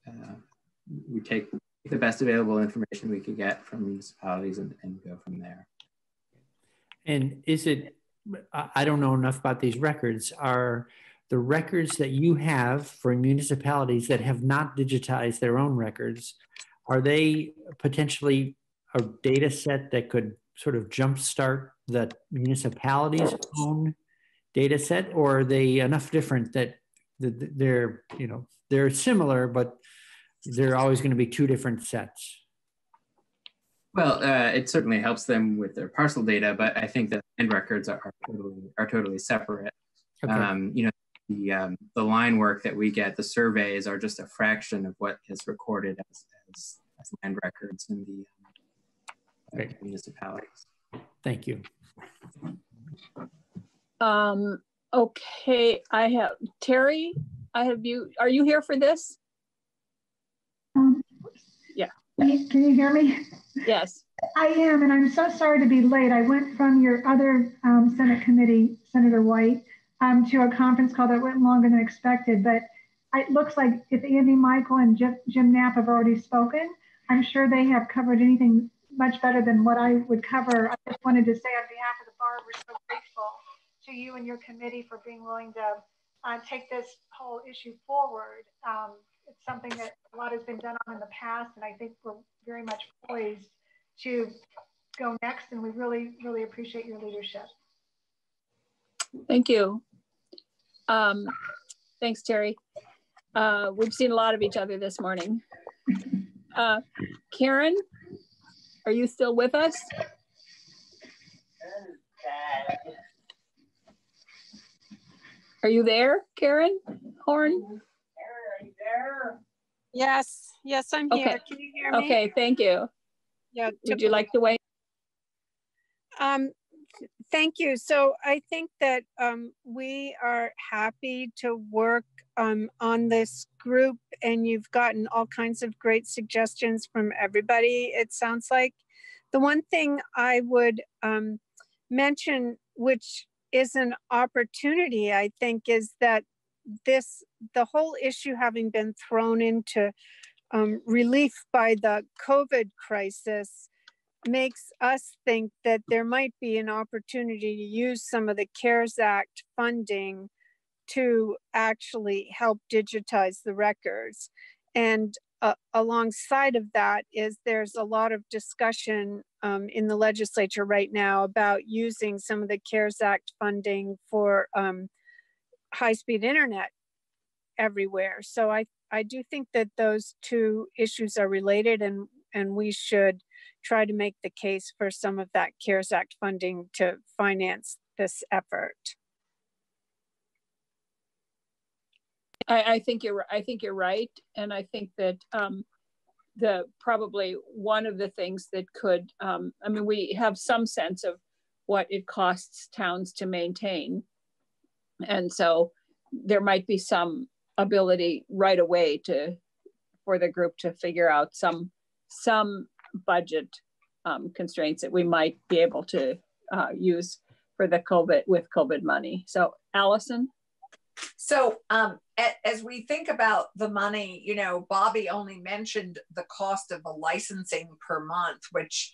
uh, we take the best available information we could get from municipalities and, and go from there. And is it I don't know enough about these records, are the records that you have for municipalities that have not digitized their own records, are they potentially a data set that could sort of jumpstart the municipality's own data set or are they enough different that they're, you know, they're similar, but they're always going to be two different sets? Well, uh, it certainly helps them with their parcel data, but I think that land records are, are totally are totally separate. Okay. Um, you know, the um, the line work that we get, the surveys are just a fraction of what is recorded as, as, as land records in the um, municipalities. Thank you. Um, okay, I have Terry. I have you. Are you here for this? Um, yeah. Can you, hear me? Yes. I am, and I'm so sorry to be late. I went from your other um, Senate committee, Senator White, um, to a conference call that went longer than expected. But it looks like if Andy Michael and Jim, Jim Knapp have already spoken, I'm sure they have covered anything much better than what I would cover. I just wanted to say on behalf of the bar, we're so grateful to you and your committee for being willing to uh, take this whole issue forward. Um, it's something that a lot has been done on in the past, and I think we're very much poised to go next, and we really, really appreciate your leadership. Thank you. Um, thanks, Terry. Uh, we've seen a lot of each other this morning. Uh, Karen, are you still with us? Are you there, Karen Horn? Karen, are you there? Yes, yes, I'm here. Okay. Can you hear me? Okay, thank you. Yeah. Would you like to wait? Um, thank you. So I think that um, we are happy to work um, on this group and you've gotten all kinds of great suggestions from everybody, it sounds like. The one thing I would um, mention, which is an opportunity, I think, is that this, the whole issue having been thrown into um, relief by the COVID crisis makes us think that there might be an opportunity to use some of the CARES Act funding to actually help digitize the records. And uh, alongside of that is there's a lot of discussion um, in the legislature right now about using some of the CARES Act funding for um, high-speed internet everywhere. So I, I do think that those two issues are related and, and we should try to make the case for some of that CARES Act funding to finance this effort. I, I think you're I think you're right, and I think that um, the probably one of the things that could um, I mean we have some sense of what it costs towns to maintain, and so there might be some ability right away to for the group to figure out some some budget um, constraints that we might be able to uh, use for the COVID with COVID money. So Allison. So um, as we think about the money, you know, Bobby only mentioned the cost of the licensing per month, which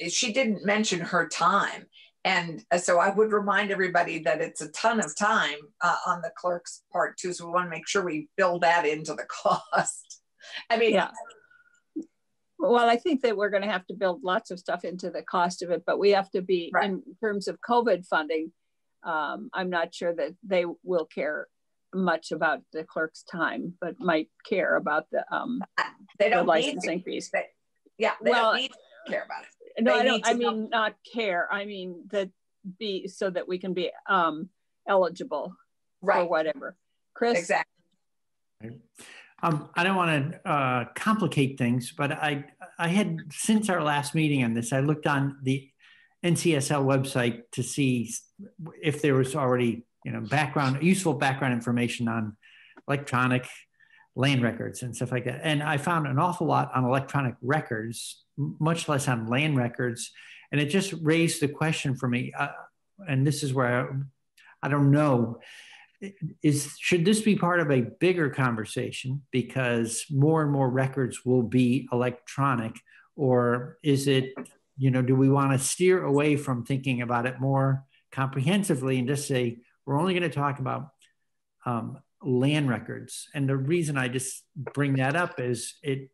eh, she didn't mention her time. And uh, so I would remind everybody that it's a ton of time uh, on the clerk's part too. So we want to make sure we build that into the cost. I mean, yeah. Well, I think that we're going to have to build lots of stuff into the cost of it, but we have to be right. in terms of COVID funding. Um, I'm not sure that they will care much about the clerk's time, but might care about the um they don't the licensing fees. They, yeah, they well, don't need to care about it. No, they I don't. I mean, know. not care. I mean that be so that we can be um eligible right. for whatever. Chris, exactly. Um, I don't want to uh, complicate things, but I I had since our last meeting on this, I looked on the NCSL website to see if there was already you know background useful background information on electronic land records and stuff like that. And I found an awful lot on electronic records, much less on land records, and it just raised the question for me. Uh, and this is where I, I don't know is should this be part of a bigger conversation because more and more records will be electronic or is it you know do we want to steer away from thinking about it more comprehensively and just say we're only going to talk about um, land records and the reason i just bring that up is it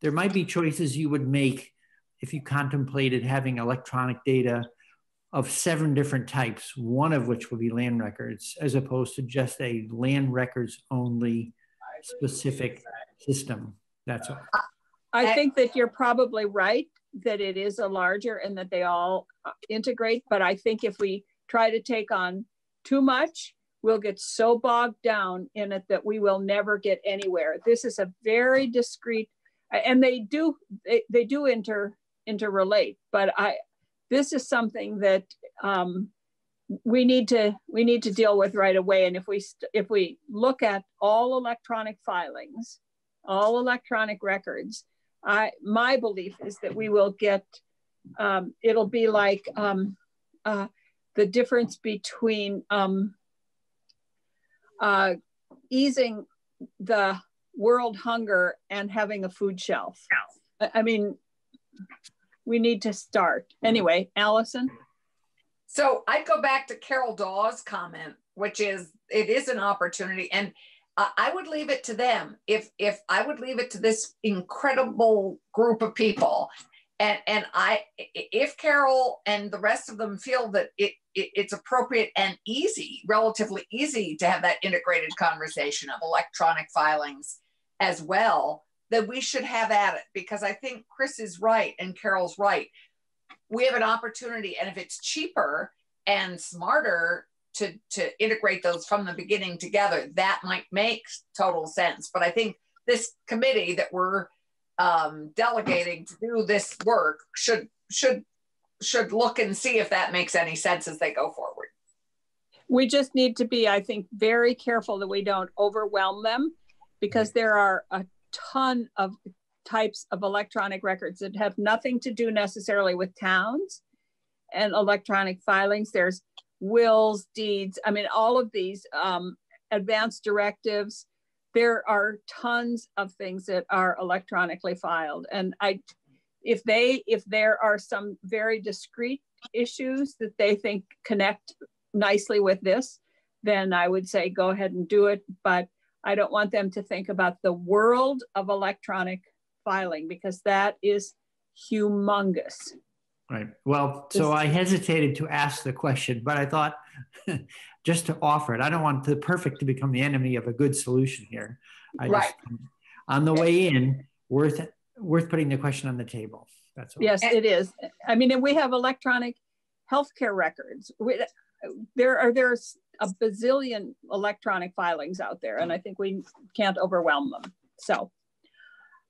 there might be choices you would make if you contemplated having electronic data of seven different types, one of which would be land records, as opposed to just a land records only specific system. That's all. I think that you're probably right that it is a larger and that they all integrate. But I think if we try to take on too much, we'll get so bogged down in it that we will never get anywhere. This is a very discrete, and they do they, they do inter interrelate. But I this is something that um, we need to we need to deal with right away. And if we if we look at all electronic filings, all electronic records, I my belief is that we will get um, it'll be like um, uh, the difference between um, uh, easing the world hunger and having a food shelf. I mean, we need to start. Anyway, Allison? So I'd go back to Carol Dawes' comment, which is it is an opportunity. And uh, I would leave it to them. If if I would leave it to this incredible group of people, and and I if Carol and the rest of them feel that it, it it's appropriate and easy, relatively easy to have that integrated conversation of electronic filings as well, then we should have at it because I think Chris is right and Carol's right. We have an opportunity, and if it's cheaper and smarter to to integrate those from the beginning together, that might make total sense. But I think this committee that we're um, delegating to do this work should should should look and see if that makes any sense as they go forward. We just need to be, I think, very careful that we don't overwhelm them because there are a ton of types of electronic records that have nothing to do necessarily with towns and electronic filings. There's wills, deeds, I mean, all of these um, advanced directives. There are tons of things that are electronically filed. And I, if they, if there are some very discrete issues that they think connect nicely with this, then I would say go ahead and do it. But I don't want them to think about the world of electronic filing because that is humongous. Right. Well, so I hesitated to ask the question, but I thought just to offer it. I don't want the perfect to become the enemy of a good solution here. I right. Just, on the way in, worth worth putting the question on the table. That's. Yes, it is. I mean, and we have electronic healthcare records. We, there are there's a bazillion electronic filings out there, and I think we can't overwhelm them. So,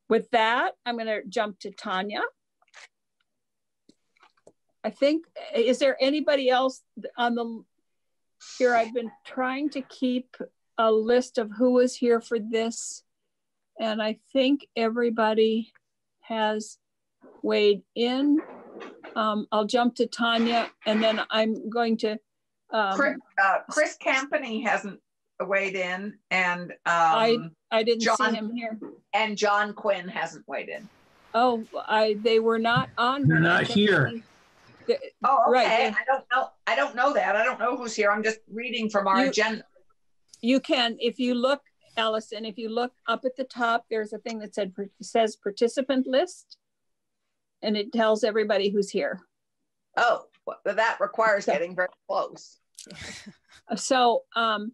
with that, I'm going to jump to Tanya. I think, is there anybody else on the, here I've been trying to keep a list of who was here for this. And I think everybody has weighed in. Um, I'll jump to Tanya and then I'm going to. Um, Chris, uh, Chris Campany hasn't weighed in and um, I, I didn't John, see him here. And John Quinn hasn't weighed in. Oh, I they were not on. They're not here. Oh, okay. Right. I don't know. I don't know that. I don't know who's here. I'm just reading from our you, agenda. You can, if you look, Allison, if you look up at the top, there's a thing that said says participant list, and it tells everybody who's here. Oh, well, that requires so, getting very close. So, um,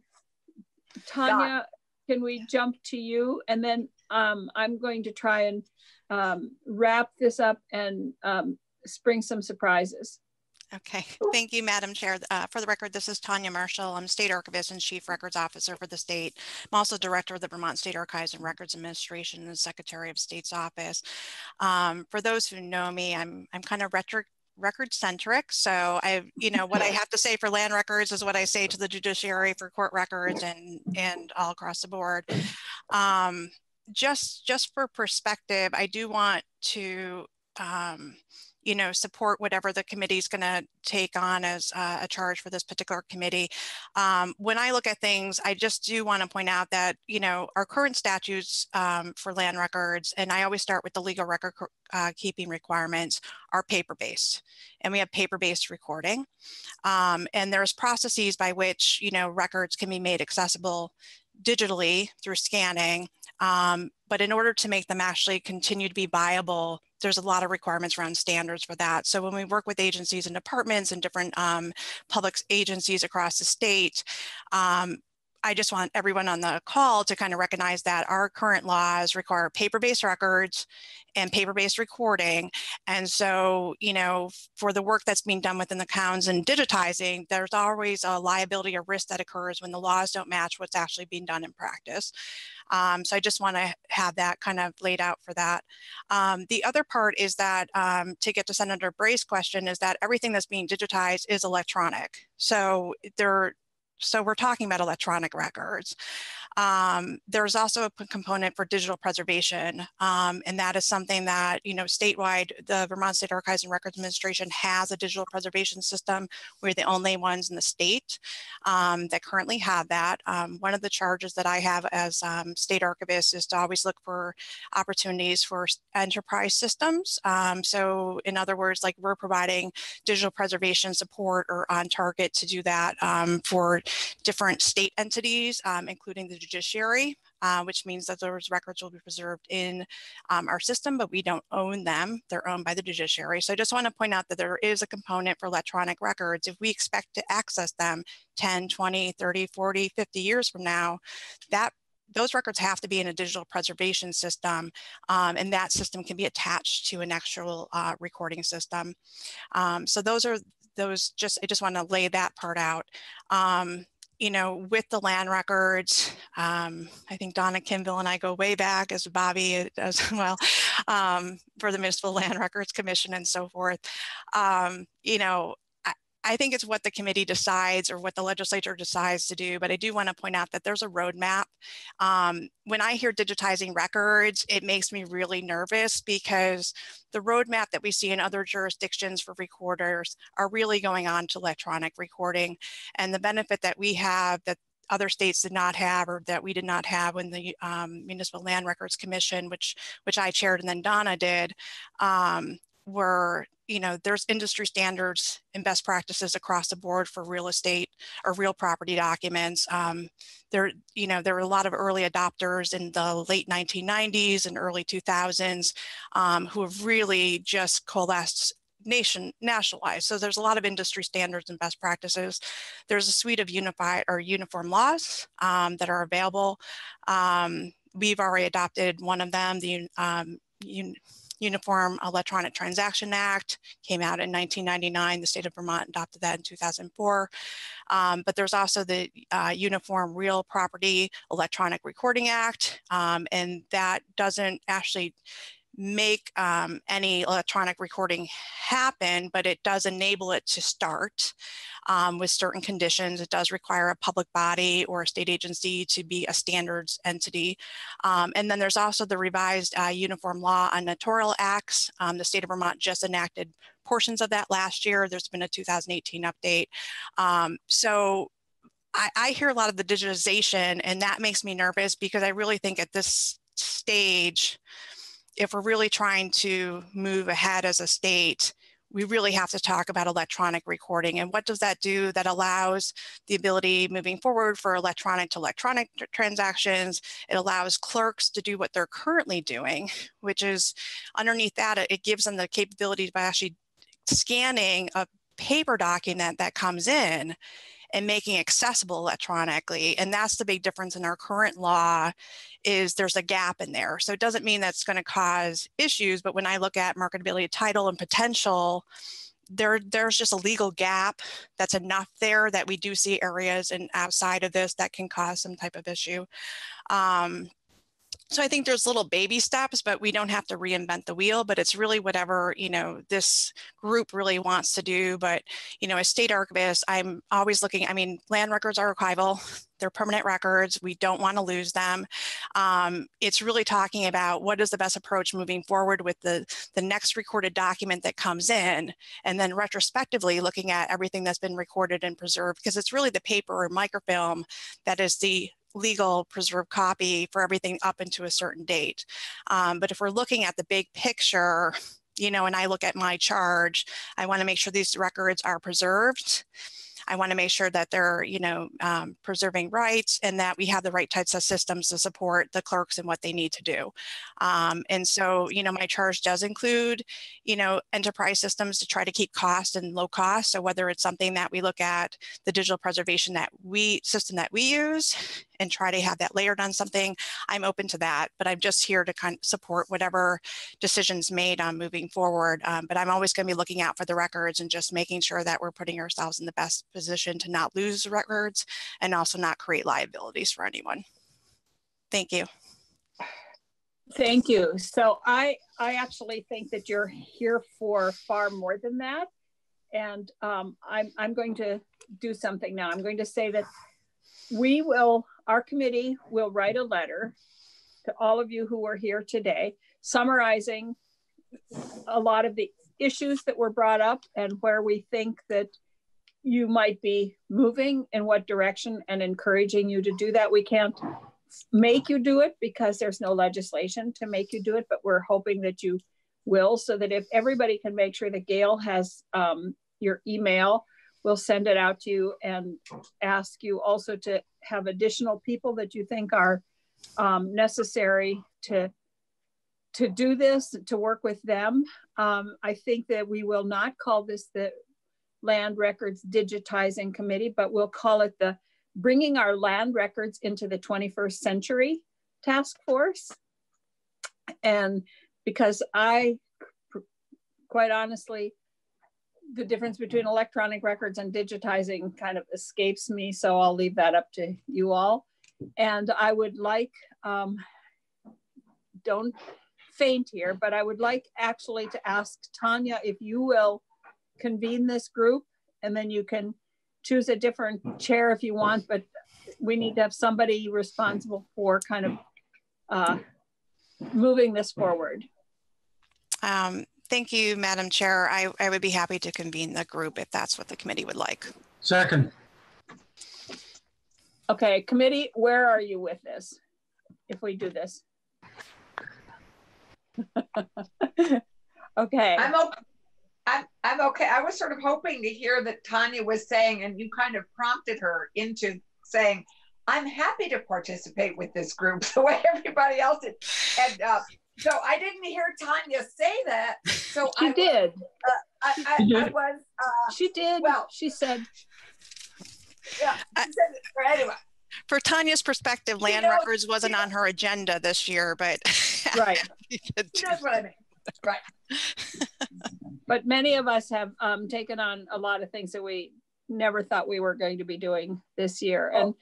Tanya, can we jump to you, and then um, I'm going to try and um, wrap this up and um, spring some surprises. Okay, thank you, Madam Chair. Uh, for the record, this is Tanya Marshall. I'm State Archivist and Chief Records Officer for the state. I'm also Director of the Vermont State Archives and Records Administration and Secretary of State's Office. Um, for those who know me, I'm, I'm kind of retro record centric. So I, you know, what I have to say for land records is what I say to the judiciary for court records and and all across the board. Um, just just for perspective, I do want to um, you know, support whatever the committee is going to take on as uh, a charge for this particular committee. Um, when I look at things, I just do want to point out that, you know, our current statutes um, for land records, and I always start with the legal record uh, keeping requirements, are paper-based. And we have paper-based recording. Um, and there's processes by which, you know, records can be made accessible digitally through scanning. Um, but in order to make them actually continue to be viable there's a lot of requirements around standards for that. So when we work with agencies and departments and different um, public agencies across the state, um, I just want everyone on the call to kind of recognize that our current laws require paper-based records and paper-based recording. And so, you know, for the work that's being done within the towns and digitizing, there's always a liability or risk that occurs when the laws don't match what's actually being done in practice. Um, so I just want to have that kind of laid out for that. Um, the other part is that um, to get to Senator Bray's question is that everything that's being digitized is electronic. So there so we're talking about electronic records. Um, there's also a component for digital preservation, um, and that is something that, you know, statewide, the Vermont State Archives and Records Administration has a digital preservation system. We're the only ones in the state um, that currently have that. Um, one of the charges that I have as um, state archivist is to always look for opportunities for enterprise systems. Um, so in other words, like we're providing digital preservation support or on target to do that for different state entities, including the judiciary, uh, which means that those records will be preserved in um, our system, but we don't own them. They're owned by the judiciary. So I just want to point out that there is a component for electronic records. If we expect to access them 10, 20, 30, 40, 50 years from now, that those records have to be in a digital preservation system, um, and that system can be attached to an actual uh, recording system. Um, so those are those just, I just want to lay that part out. You know, with the land records, um, I think Donna Kinville and I go way back as Bobby as well um, for the Municipal Land Records Commission and so forth. Um, you know, I think it's what the committee decides or what the legislature decides to do, but I do want to point out that there's a roadmap. Um, when I hear digitizing records, it makes me really nervous because the roadmap that we see in other jurisdictions for recorders are really going on to electronic recording. And the benefit that we have that other states did not have or that we did not have when the um, Municipal Land Records Commission, which which I chaired and then Donna did, um, were you know there's industry standards and best practices across the board for real estate or real property documents. Um, there you know there were a lot of early adopters in the late 1990s and early 2000s um, who have really just coalesced nation nationalized. So there's a lot of industry standards and best practices. There's a suite of unified or uniform laws um, that are available. Um, we've already adopted one of them the um, un Uniform Electronic Transaction Act came out in 1999. The state of Vermont adopted that in 2004. Um, but there's also the uh, Uniform Real Property Electronic Recording Act, um, and that doesn't actually make um, any electronic recording happen, but it does enable it to start um, with certain conditions. It does require a public body or a state agency to be a standards entity. Um, and then there's also the revised uh, Uniform Law on Notarial Acts. Um, the state of Vermont just enacted portions of that last year. There's been a 2018 update. Um, so I, I hear a lot of the digitization and that makes me nervous because I really think at this stage, if we're really trying to move ahead as a state, we really have to talk about electronic recording. And what does that do? That allows the ability moving forward for electronic to electronic transactions. It allows clerks to do what they're currently doing which is underneath that it gives them the capability by actually scanning a paper document that comes in and making accessible electronically. And that's the big difference in our current law is there's a gap in there. So it doesn't mean that's going to cause issues, but when I look at marketability title and potential, there there's just a legal gap that's enough there that we do see areas and outside of this that can cause some type of issue. Um, so I think there's little baby steps, but we don't have to reinvent the wheel, but it's really whatever, you know, this group really wants to do. But, you know, as state archivist, I'm always looking, I mean, land records are archival, they're permanent records. We don't want to lose them. Um, it's really talking about what is the best approach moving forward with the, the next recorded document that comes in, and then retrospectively looking at everything that's been recorded and preserved, because it's really the paper or microfilm that is the legal preserved copy for everything up into a certain date. Um, but if we're looking at the big picture, you know, and I look at my charge, I want to make sure these records are preserved. I want to make sure that they're, you know, um, preserving rights and that we have the right types of systems to support the clerks and what they need to do. Um, and so, you know, my charge does include, you know, enterprise systems to try to keep cost and low cost. So whether it's something that we look at the digital preservation that we system that we use and try to have that layered on something, I'm open to that. But I'm just here to kind of support whatever decisions made on moving forward. Um, but I'm always going to be looking out for the records and just making sure that we're putting ourselves in the best position to not lose records and also not create liabilities for anyone. Thank you. Thank you. So I I actually think that you're here for far more than that. And um, I'm, I'm going to do something now. I'm going to say that we will, our committee will write a letter to all of you who are here today, summarizing a lot of the issues that were brought up and where we think that you might be moving in what direction and encouraging you to do that. We can't make you do it because there's no legislation to make you do it, but we're hoping that you will so that if everybody can make sure that Gail has um, your email, we'll send it out to you and ask you also to have additional people that you think are um, necessary to to do this, to work with them. Um, I think that we will not call this the Land Records Digitizing Committee, but we'll call it the Bringing Our Land Records into the 21st Century Task Force. And because I, quite honestly, the difference between electronic records and digitizing kind of escapes me, so I'll leave that up to you all. And I would like, um, don't faint here, but I would like actually to ask Tanya if you will convene this group and then you can choose a different chair if you want, but we need to have somebody responsible for kind of uh, moving this forward. Um, thank you, Madam Chair. I, I would be happy to convene the group if that's what the committee would like. Second. Okay, committee, where are you with this? If we do this? okay. I'm okay. I'm, I'm okay. I was sort of hoping to hear that Tanya was saying, and you kind of prompted her into saying, I'm happy to participate with this group the way everybody else did. And uh, so I didn't hear Tanya say that. So she I did. Was, uh, I, I, I, was. Uh, she did. Well, she said. Yeah, she said it. Anyway. For Tanya's perspective, land knows, records wasn't on her agenda this year, but right. That's what I mean. Right. but many of us have um, taken on a lot of things that we never thought we were going to be doing this year, oh. and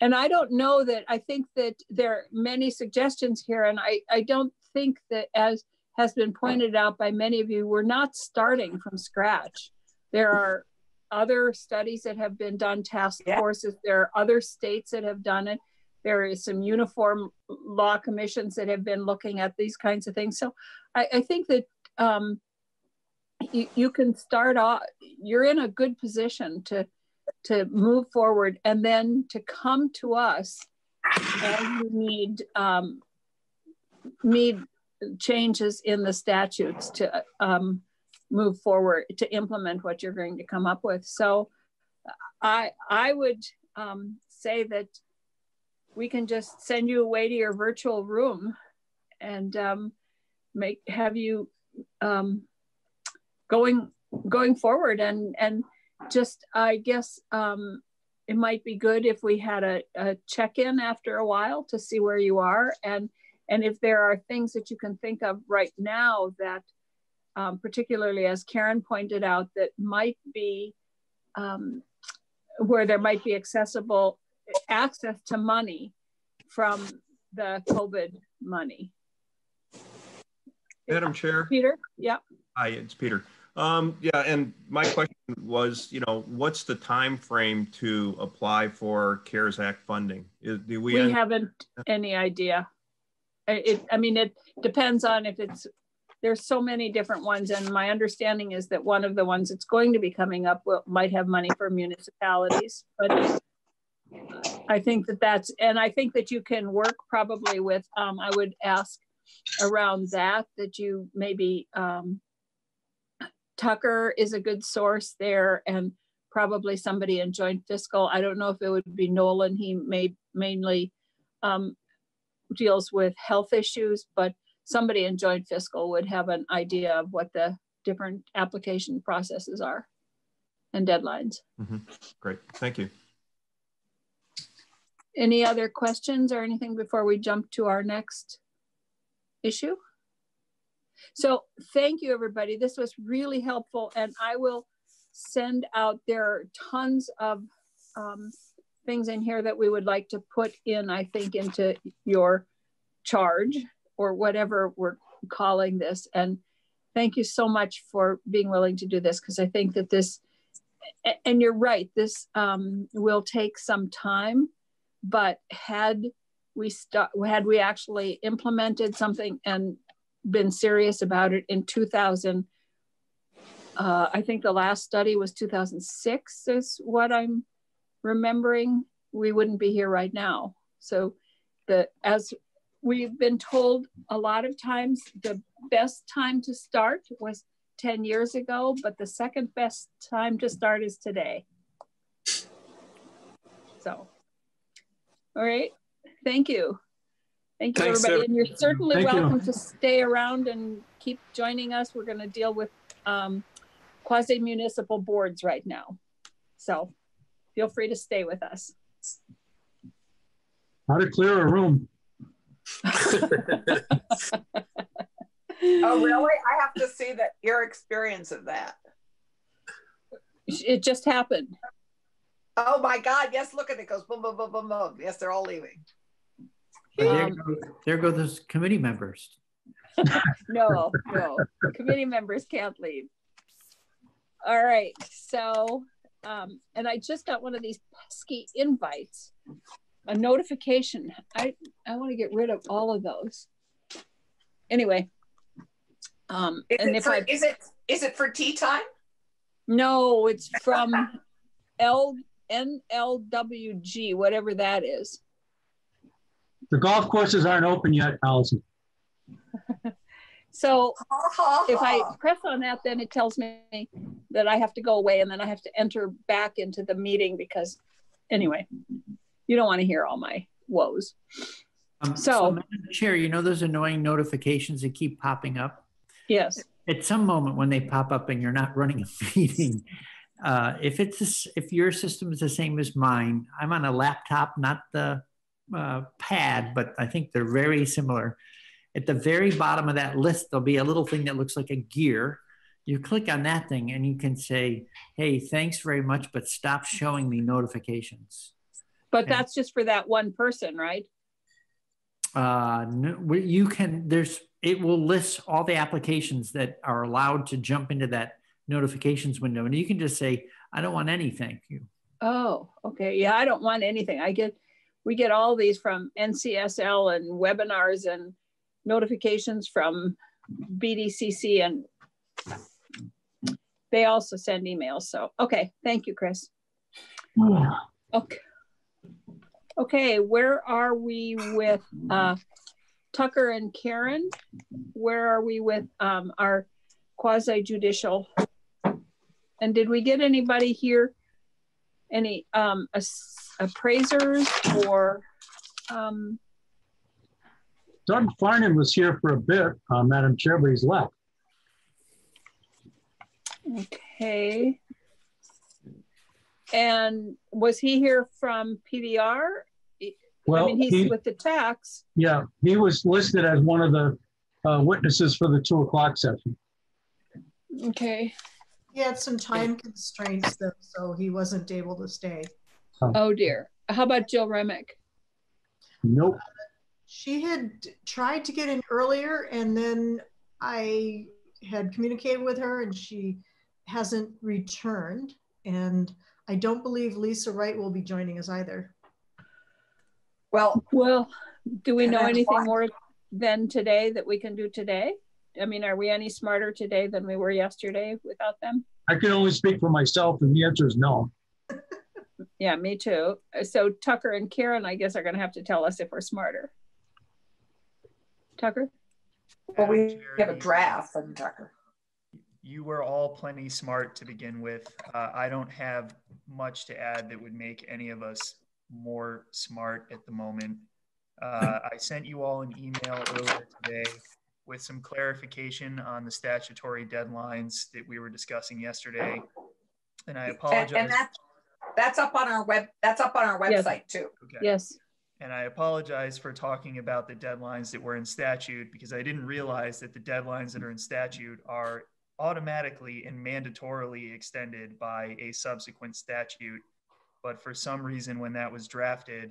and I don't know that. I think that there are many suggestions here, and I I don't think that as has been pointed out by many of you, we're not starting from scratch. There are other studies that have been done, task forces. There are other states that have done it. There is some uniform law commissions that have been looking at these kinds of things. So I, I think that um, you, you can start off, you're in a good position to, to move forward and then to come to us and you need, um, need changes in the statutes to um, move forward to implement what you're going to come up with. So I, I would um, say that we can just send you away to your virtual room and um, make have you um, going going forward and and just I guess um, it might be good if we had a, a check-in after a while to see where you are and and if there are things that you can think of right now that um, particularly as Karen pointed out that might be um, where there might be accessible access to money from the COVID money. Madam Chair. Peter, yeah. Hi, it's Peter. Um, yeah, and my question was, you know, what's the time frame to apply for CARES Act funding? Do we? We haven't any idea. It, I mean, it depends on if it's. There's so many different ones, and my understanding is that one of the ones that's going to be coming up will, might have money for municipalities, but I think that that's, and I think that you can work probably with, um, I would ask around that, that you maybe, um, Tucker is a good source there and probably somebody in joint fiscal. I don't know if it would be Nolan. He made mainly um, deals with health issues, but somebody in joint fiscal would have an idea of what the different application processes are and deadlines. Mm -hmm. Great, thank you. Any other questions or anything before we jump to our next issue? So thank you, everybody. This was really helpful and I will send out, there are tons of um, things in here that we would like to put in, I think, into your charge or whatever we're calling this. And thank you so much for being willing to do this because I think that this, and you're right, this um, will take some time, but had we start, had we actually implemented something and been serious about it in 2000, uh, I think the last study was 2006 is what I'm remembering, we wouldn't be here right now. So the as we've been told a lot of times the best time to start was 10 years ago, but the second best time to start is today. So, all right, thank you. Thank you, Thanks, everybody. And you're certainly Thank welcome you. to stay around and keep joining us. We're going to deal with um, quasi municipal boards right now. So feel free to stay with us. How to clear a room. oh, really? I have to see that your experience of that. It just happened. Oh my God. Yes, look at it. it goes boom, boom, boom, boom, boom. Yes, they're all leaving. There, um, go, there go those committee members. no, no. Committee members can't leave. All right. So, um, and I just got one of these pesky invites, a notification. I, I want to get rid of all of those. Anyway. Um, is and if for, I, is it, is it for tea time? No, it's from L NLWG, whatever that is. The golf courses aren't open yet, Allison. So if I press on that, then it tells me that I have to go away and then I have to enter back into the meeting because anyway, you don't want to hear all my woes. Um, so, so Chair, you know those annoying notifications that keep popping up? Yes. At some moment when they pop up and you're not running a meeting, uh, if it's if your system is the same as mine, I'm on a laptop, not the uh, pad, but I think they're very similar. At the very bottom of that list, there'll be a little thing that looks like a gear. You click on that thing and you can say, hey, thanks very much, but stop showing me notifications. But that's just for that one person, right? Uh, no, you can, there's, it will list all the applications that are allowed to jump into that notifications window. And you can just say, I don't want any, thank you. Oh, okay. Yeah, I don't want anything. I get, we get all these from NCSL and webinars and notifications from BDCC and they also send emails. So, okay, thank you, Chris. Okay. Okay, where are we with uh, Tucker and Karen? Where are we with um, our quasi judicial? And did we get anybody here? Any um, appraisers or um, Doug Farnham was here for a bit, uh, Madam Chair, but he's left. Okay. And was he here from PVR? Well, I mean, he's he, with the tax. Yeah, he was listed as one of the uh, witnesses for the two o'clock session. Okay. He had some time constraints, though, so he wasn't able to stay. Oh, dear. How about Jill Remick? Nope she had tried to get in earlier and then I had communicated with her and she hasn't returned. And I don't believe Lisa Wright will be joining us either. Well, well, do we know anything more than today that we can do today? I mean, are we any smarter today than we were yesterday without them? I can only speak for myself, and the answer is no. yeah, me too. So Tucker and Karen, I guess, are going to have to tell us if we're smarter. Tucker? Well, we have a draft from Tucker. you were all plenty smart to begin with. Uh, I don't have much to add that would make any of us more smart at the moment. Uh, I sent you all an email earlier today with some clarification on the statutory deadlines that we were discussing yesterday. And I apologize. And, and that's, that's up on our web. That's up on our website yes. too. Okay. Yes. And I apologize for talking about the deadlines that were in statute because I didn't realize that the deadlines that are in statute are automatically and mandatorily extended by a subsequent statute. But for some reason, when that was drafted,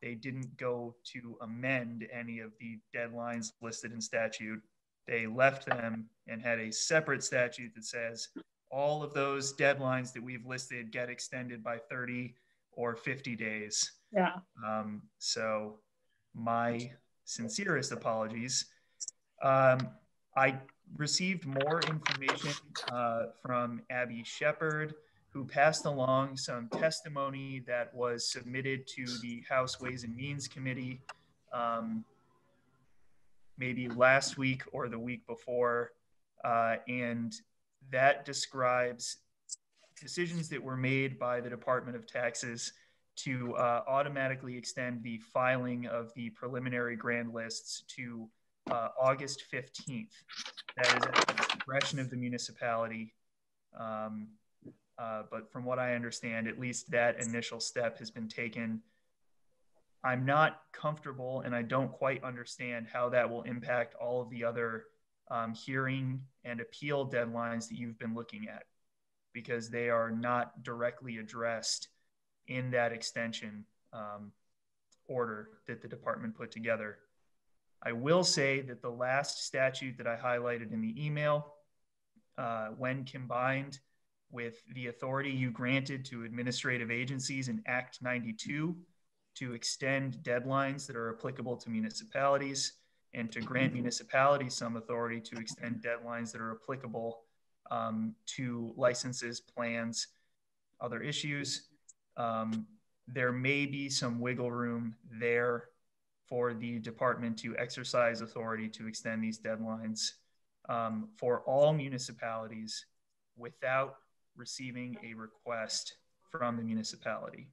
they didn't go to amend any of the deadlines listed in statute. They left them and had a separate statute that says all of those deadlines that we've listed get extended by 30 or 50 days. Yeah. Um, so my sincerest apologies. Um, I received more information uh, from Abby Shepard, who passed along some testimony that was submitted to the House Ways and Means Committee um, maybe last week or the week before. Uh, and that describes decisions that were made by the Department of Taxes to uh, automatically extend the filing of the preliminary grand lists to uh, August 15th. That is at the discretion of the municipality. Um, uh, but from what I understand, at least that initial step has been taken. I'm not comfortable and I don't quite understand how that will impact all of the other um, hearing and appeal deadlines that you've been looking at because they are not directly addressed in that extension um, order that the department put together. I will say that the last statute that I highlighted in the email, uh, when combined with the authority you granted to administrative agencies in Act 92 to extend deadlines that are applicable to municipalities and to grant municipalities some authority to extend deadlines that are applicable um, to licenses, plans, other issues. Um, there may be some wiggle room there for the department to exercise authority to extend these deadlines um, for all municipalities without receiving a request from the municipality.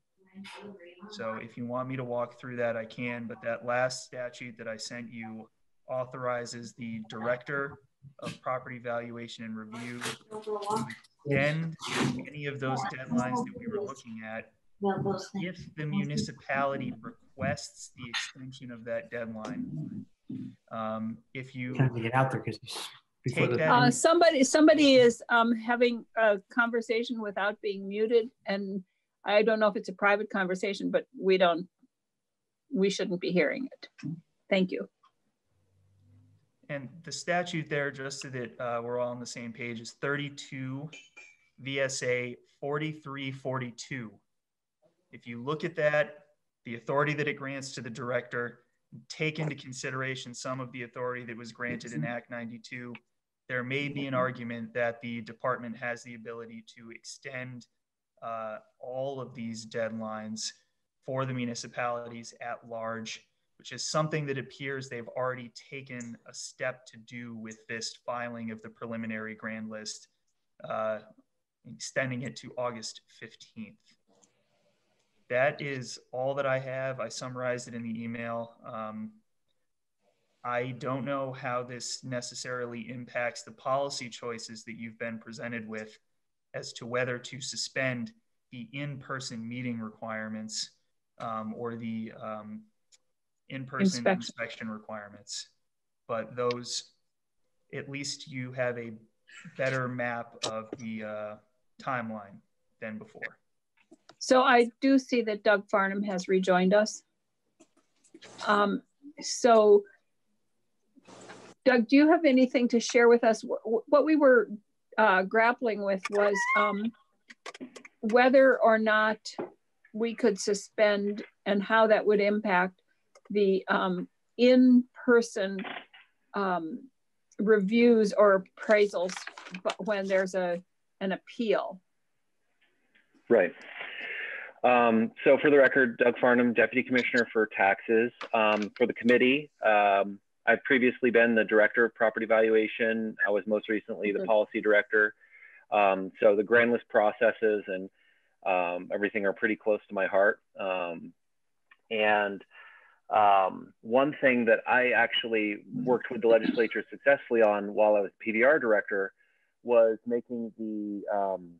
So if you want me to walk through that, I can, but that last statute that I sent you authorizes the director of property valuation and review to extend any of those deadlines that we were looking at if the municipality requests the extension of that deadline. Um, if you get out there because uh, somebody somebody is um, having a conversation without being muted, and I don't know if it's a private conversation, but we don't we shouldn't be hearing it. Thank you. And the statute there, just so that uh, we're all on the same page, is 32 VSA 4342. If you look at that, the authority that it grants to the director, take into consideration some of the authority that was granted in Act 92, there may be an argument that the department has the ability to extend uh, all of these deadlines for the municipalities at large, which is something that appears they've already taken a step to do with this filing of the preliminary grand list, uh, extending it to August 15th that is all that I have. I summarized it in the email. Um, I don't know how this necessarily impacts the policy choices that you've been presented with as to whether to suspend the in-person meeting requirements um, or the um, in-person inspection. inspection requirements. But those, at least you have a better map of the uh, timeline than before. So I do see that Doug Farnham has rejoined us. Um, so, Doug, do you have anything to share with us? What we were uh, grappling with was um, whether or not we could suspend and how that would impact the um, in-person um, reviews or appraisals when there's a an appeal. Right. Um, so for the record, Doug Farnham, Deputy Commissioner for Taxes. Um, for the committee, um, I've previously been the director of property valuation. I was most recently the policy director. Um, so the grand list processes and um, everything are pretty close to my heart. Um, and um, one thing that I actually worked with the legislature successfully on while I was PVR director was making the um,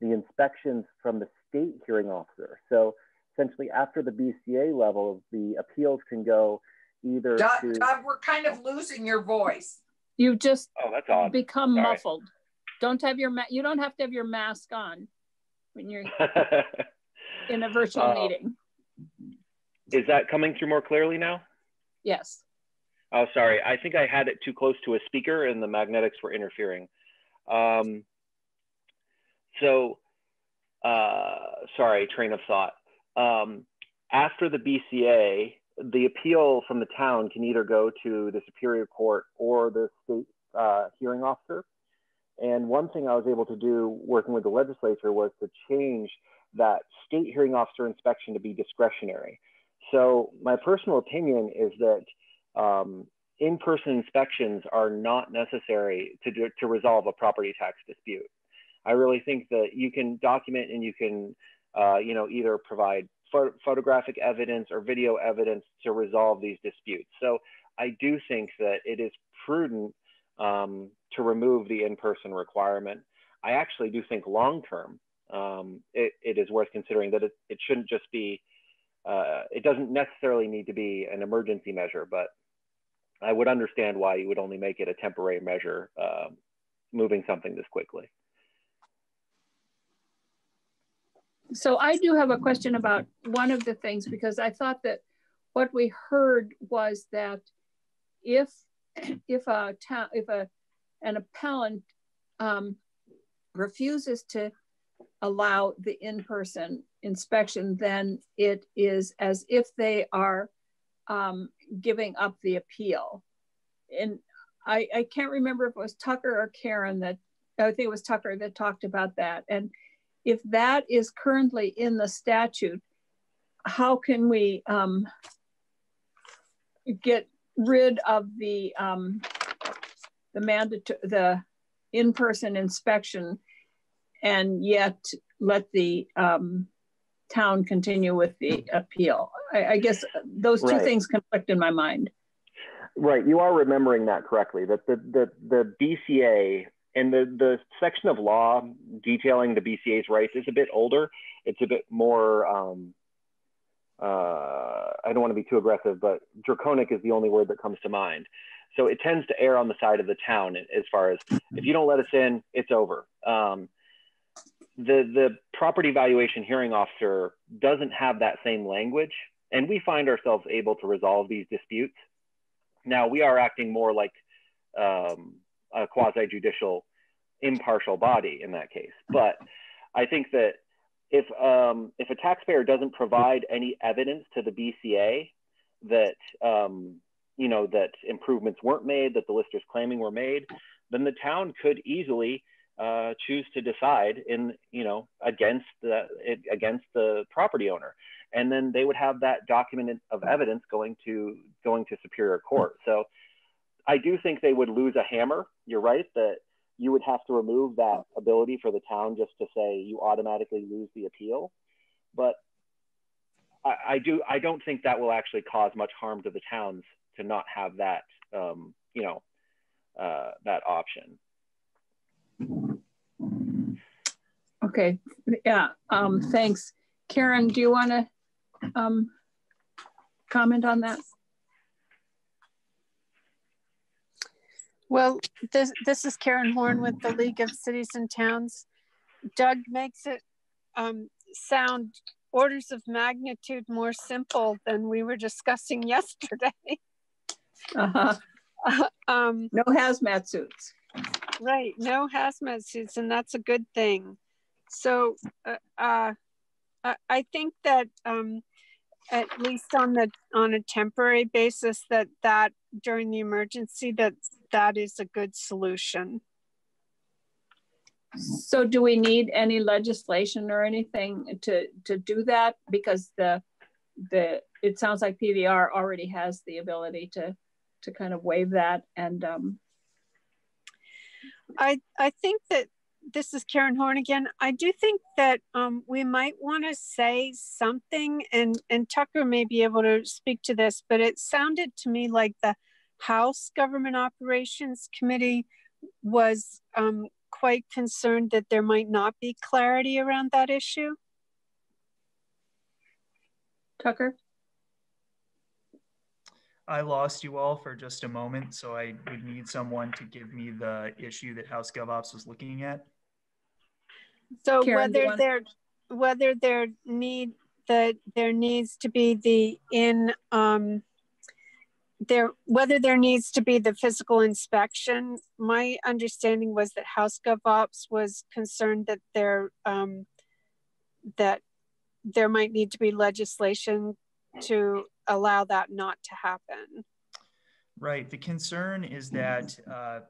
the inspections from the state hearing officer. So essentially, after the BCA level, the appeals can go either. Doug, to, Doug we're kind of losing your voice. You've just oh, that's odd. become Sorry. muffled. Don't have your ma- you don't have to have your mask on when you're in a virtual Uh, meeting. Is that coming through more clearly now? Yes. Oh, sorry. I think I had it too close to a speaker and the magnetics were interfering. Um, so, uh, sorry, train of thought. Um, after the BCA, the appeal from the town can either go to the Superior Court or the state uh, hearing officer. And one thing I was able to do working with the legislature was to change that state hearing officer inspection to be discretionary. So my personal opinion is that um, in-person inspections are not necessary to, do, to resolve a property tax dispute. I really think that you can document and you can, uh, you know, either provide pho photographic evidence or video evidence to resolve these disputes. So I do think that it is prudent um, to remove the in-person requirement. I actually do think long-term um, it, it is worth considering that it, it shouldn't just be, uh, it doesn't necessarily need to be an emergency measure, but I would understand why you would only make it a temporary measure, uh, moving something this quickly. So I do have a question about one of the things because I thought that what we heard was that if if a town if a an appellant um, refuses to allow the in-person inspection, then it is as if they are um, giving up the appeal. And I, I can't remember if it was Tucker or Karen that I think it was Tucker that talked about that. And if that is currently in the statute, how can we um, get rid of the um, the mandatory the in-person inspection and yet let the um, town continue with the appeal? I, I guess those two Right. things conflict in my mind. Right, you are remembering that correctly. That the the the BCA and the the section of law detailing the BCA's rights is a bit older. It's a bit more. Um, uh, I don't want to be too aggressive, but draconic is the only word that comes to mind. So it tends to err on the side of the town as far as if you don't let us in, it's over. Um, the the property valuation hearing officer doesn't have that same language, and we find ourselves able to resolve these disputes. Now we are acting more like um, a quasi judicial, impartial body in that case. But I think that if um, if a taxpayer doesn't provide any evidence to the BCA that um, you know that improvements weren't made, that the listers claiming were made, then the town could easily uh, choose to decide in you know against the against the property owner, and then they would have that document of evidence going to going to superior court. So I do think they would lose a hammer. You're right that you would have to remove that ability for the town just to say you automatically lose the appeal. But I, I do I don't think that will actually cause much harm to the towns to not have that um, you know uh, that option. Okay, yeah, um, thanks. Karen, do you want to um, comment on that? Well, this, this is Karen Horn with the League of Cities and Towns. Doug makes it um, sound orders of magnitude more simple than we were discussing yesterday. Uh-huh. um, no hazmat suits. Right, no hazmat suits, and that's a good thing. So uh, uh, I- think that um, at least on the on a temporary basis, that that during the emergency, that that is a good solution. So do we need any legislation or anything to, to do that? Because the, the, it sounds like PVR already has the ability to to kind of waive that and um, I I think that this is Karen Horn again. I do think that um, we might want to say something, and and Tucker may be able to speak to this, but it sounded to me like the House Government Operations Committee was um, quite concerned that there might not be clarity around that issue. Tucker? I lost you all for just a moment, so I would need someone to give me the issue that House GovOps was looking at. So Karen, whether there whether there need that there needs to be the in um, there whether there needs to be the physical inspection. My understanding was that House GovOps was concerned that there um, that there might need to be legislation to allow that not to happen. Right. The concern is that uh,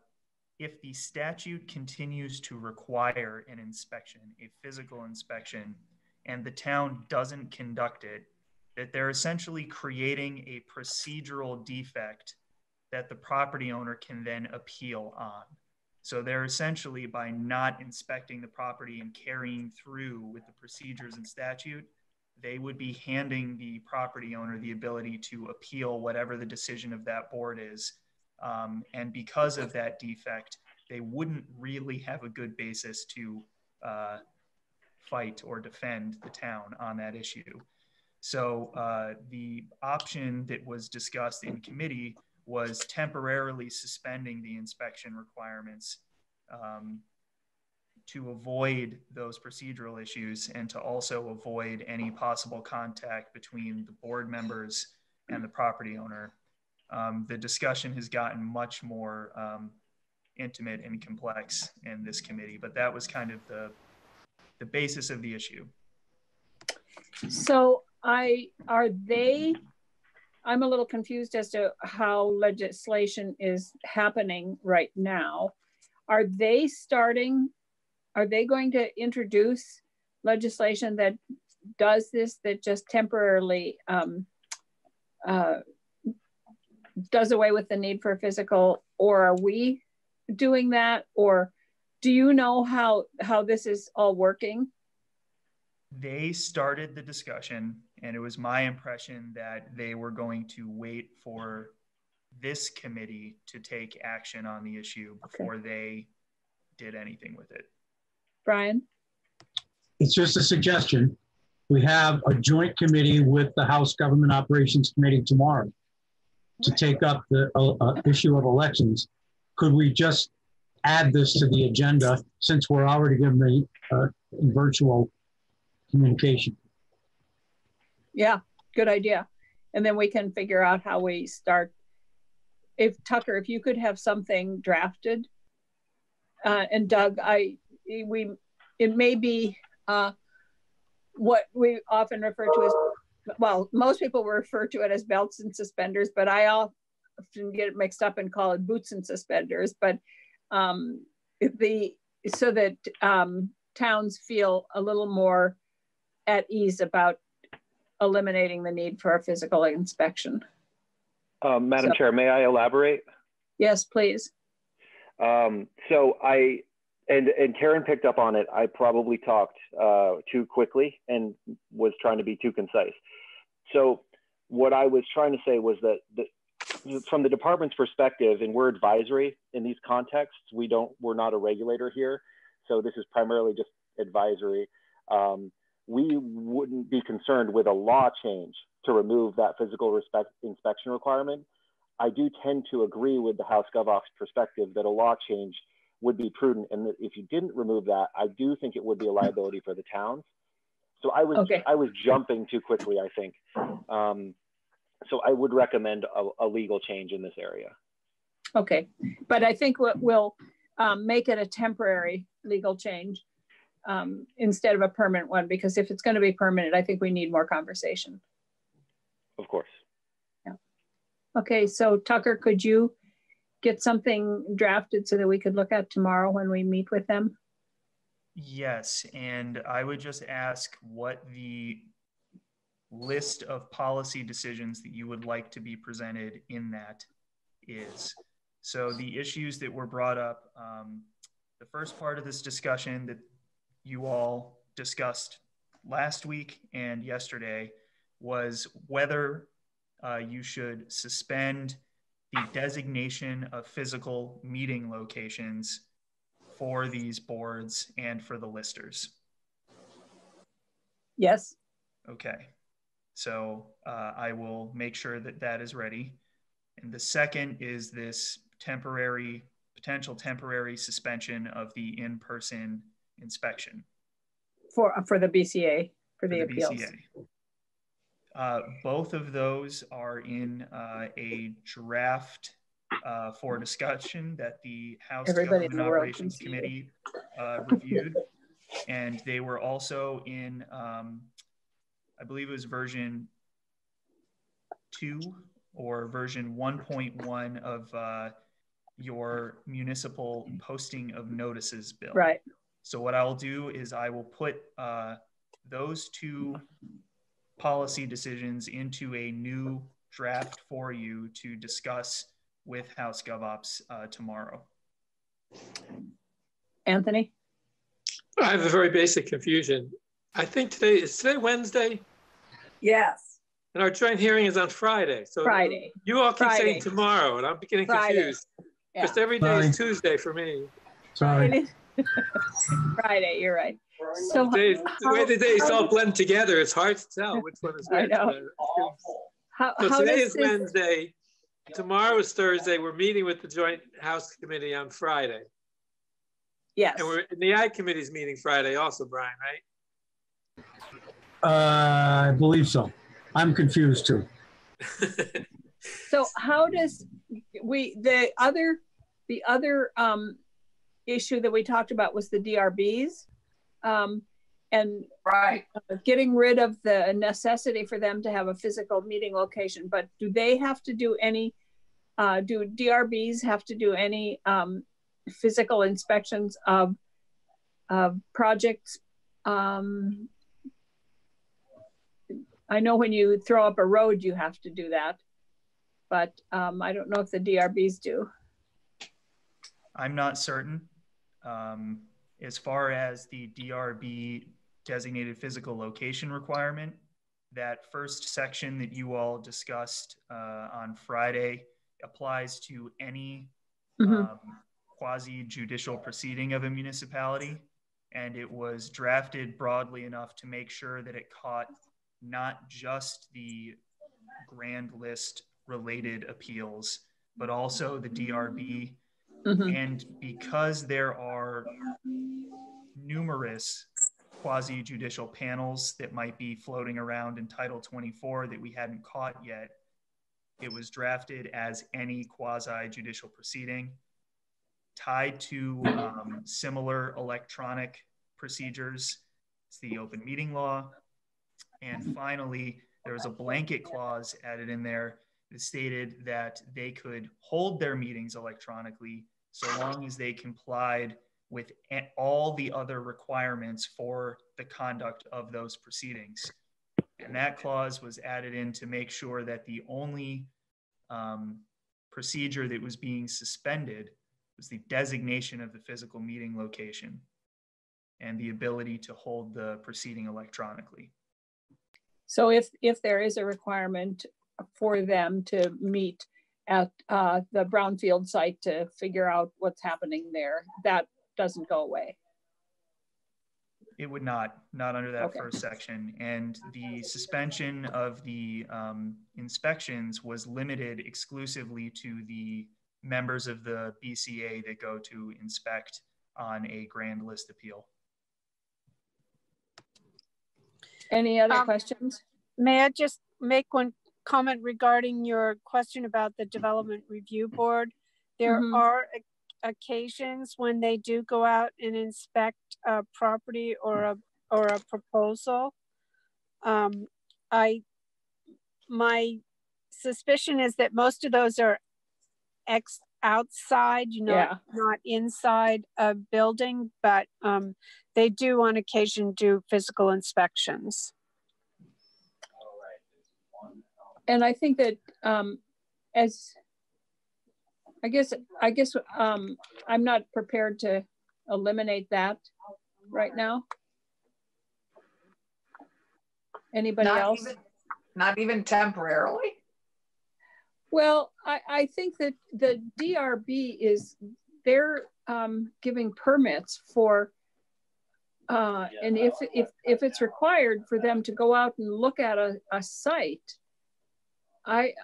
if the statute continues to require an inspection, a physical inspection, and the town doesn't conduct it, that they're essentially creating a procedural defect that the property owner can then appeal on. So they're essentially, by not inspecting the property and carrying through with the procedures and statute, they would be handing the property owner the ability to appeal whatever the decision of that board is. Um, and because of that defect, they wouldn't really have a good basis to uh, fight or defend the town on that issue. So uh, the option that was discussed in committee was temporarily suspending the inspection requirements um, to avoid those procedural issues and to also avoid any possible contact between the board members and the property owner. Um, the discussion has gotten much more um, intimate and complex in this committee, but that was kind of the, the basis of the issue. So I, are they, I'm a little confused as to how legislation is happening right now. Are they starting are they going to introduce legislation that does this that just temporarily um, uh, does away with the need for physical or are we doing that or do you know how how this is all working they started the discussion and it was my impression that they were going to wait for this committee to take action on the issue before okay. they did anything with it Brian? It's just a suggestion. We have a joint committee with the House Government Operations Committee tomorrow to take up the uh, uh, issue of elections. Could we just add this to the agenda since we're already given the uh, virtual communication? Yeah, good idea. And then we can figure out how we start. If Tucker, if you could have something drafted, uh, and Doug, I we it may be uh, what we often refer to as well most people refer to it as belts and suspenders but i often get it mixed up and call it boots and suspenders. But um, the so that um, towns feel a little more at ease about eliminating the need for a physical inspection. Um, madam so, chair may i elaborate? Yes please. Um, so i and and Karen picked up on it. I probably talked uh, too quickly and was trying to be too concise. So what I was trying to say was that the, from the department's perspective, and we're advisory in these contexts, we don't we're not a regulator here. So this is primarily just advisory. Um, we wouldn't be concerned with a law change to remove that physical respect, inspection requirement. I do tend to agree with the House GovOps perspective that a law change would be prudent. And that if you didn't remove that, I do think it would be a liability for the towns. So I was okay. I was jumping too quickly, I think. Um, so I would recommend a, a, legal change in this area. Okay, but I think what we'll um, make it a temporary legal change um, instead of a permanent one, because if it's going to be permanent, I think we need more conversation. Of course. Yeah. Okay, so Tucker, could you get something drafted so that we could look at tomorrow when we meet with them? Yes, and I would just ask what the list of policy decisions that you would like to be presented in that is. So the issues that were brought up, um, the first part of this discussion that you all discussed last week and yesterday was whether uh, you should suspend the designation of physical meeting locations for these boards and for the listers. Yes. Okay. So uh, I will make sure that that is ready. And the second is this temporary, potential temporary suspension of the in-person inspection. For, for the BCA, for, for the, the, appeals. BCA. Uh, both of those are in uh, a draft uh, for discussion that the House Everybody Government Operations Committee uh, reviewed. and they were also in, um, I believe it was version two or version 1.1 of uh, your municipal posting of notices bill. Right. So what I'll do is I will put uh, those two policy decisions into a new draft for you to discuss with House GovOps uh, tomorrow. Anthony? I have a very basic confusion. I think today is today Wednesday. Yes. And our joint hearing is on Friday. So Friday. You all keep Friday. saying tomorrow, and I'm getting Friday. confused. Yeah. Just every day is Tuesday for me. Sorry. Friday, you're right. So the, day, the way the days all blend together, it's hard to tell which one is which. I know. How, so how today is this... Wednesday. Tomorrow is Thursday. We're meeting with the Joint House Committee on Friday. Yes. And we're in the Ag Committee's meeting Friday also, Brian, right? Uh, I believe so. I'm confused too. so how does we the other the other um, issue that we talked about was the DRBs um, and right uh, getting rid of the necessity for them to have a physical meeting location. But do they have to do any? Uh, do DRBs have to do any um, physical inspections of of projects? Um, I know when you throw up a road, you have to do that, but um, I don't know if the DRBs do. I'm not certain. Um, as far as the DRB designated physical location requirement, that first section that you all discussed uh, on Friday applies to any mm-hmm. um, quasi judicial proceeding of a municipality. And it was drafted broadly enough to make sure that it caught not just the grand list related appeals, but also the DRB Mm-hmm. And because there are numerous quasi judicial panels that might be floating around in Title 24 that we hadn't caught yet, it was drafted as any quasi judicial proceeding tied to um, similar electronic procedures. It's the open meeting law. And finally, there was a blanket clause added in there stated that they could hold their meetings electronically so long as they complied with all the other requirements for the conduct of those proceedings. And that clause was added in to make sure that the only um, procedure that was being suspended was the designation of the physical meeting location and the ability to hold the proceeding electronically. So if, if there is a requirement for them to meet at uh, the brownfield site to figure out what's happening there. That doesn't go away. It would not, not under that okay. first section. And the suspension of the um, inspections was limited exclusively to the members of the BCA that go to inspect on a grand list appeal. Any other um, questions? May I just make one comment regarding your question about the development review board. There mm-hmm. are occasions when they do go out and inspect a property or a or a proposal. Um, I my suspicion is that most of those are ex outside, you know, yeah. not inside a building, but um, they do on occasion do physical inspections. And I think that um, as I guess, I guess um, I'm not prepared to eliminate that right now. Anybody not else? Even, not even temporarily? Well, I, I think that the DRB is, they're um, giving permits for, uh, and if, if, if it's required for them to go out and look at a, a site, I,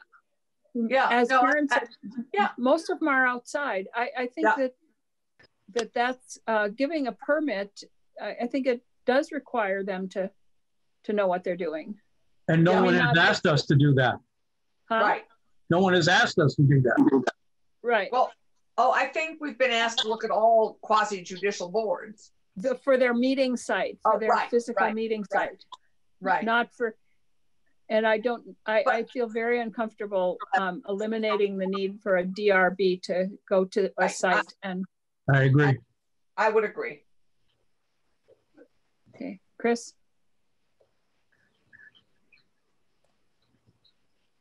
yeah, as no, parents, I, yeah, most of them are outside. I, I think yeah. that that that's uh, giving a permit. I, I, think it does require them to to know what they're doing. And no yeah, one has asked us to do that. Huh? Right. No one has asked us to do that. Right. Well, oh, I think we've been asked to look at all quasi judicial boards the, for their meeting site, for oh, their right, physical right, meeting right, site, right? Not for and I don't, I, I feel very uncomfortable um, eliminating the need for a DRB to go to a site and. I agree. I would agree. Okay, Chris?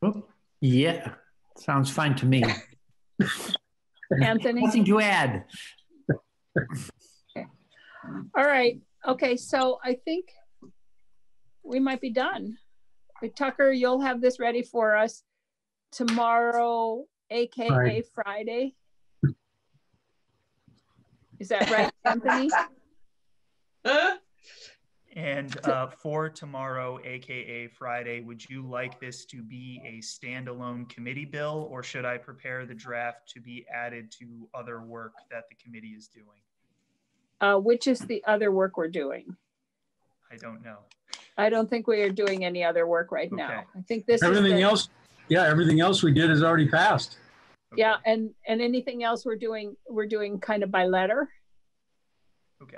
Oh, yeah, sounds fine to me. Anthony? Nothing to add. Okay. All right, okay, so I think we might be done. Tucker, you'll have this ready for us tomorrow, AKA right. Friday. Is that right, Anthony? And uh, for tomorrow, AKA Friday, would you like this to be a standalone committee bill or should I prepare the draft to be added to other work that the committee is doing? Uh, which is the other work we're doing? I don't know. I don't think we are doing any other work right okay. now. I think this everything the, else. Yeah, everything else we did is already passed. Okay. Yeah, and and anything else we're doing we're doing kind of by letter. Okay.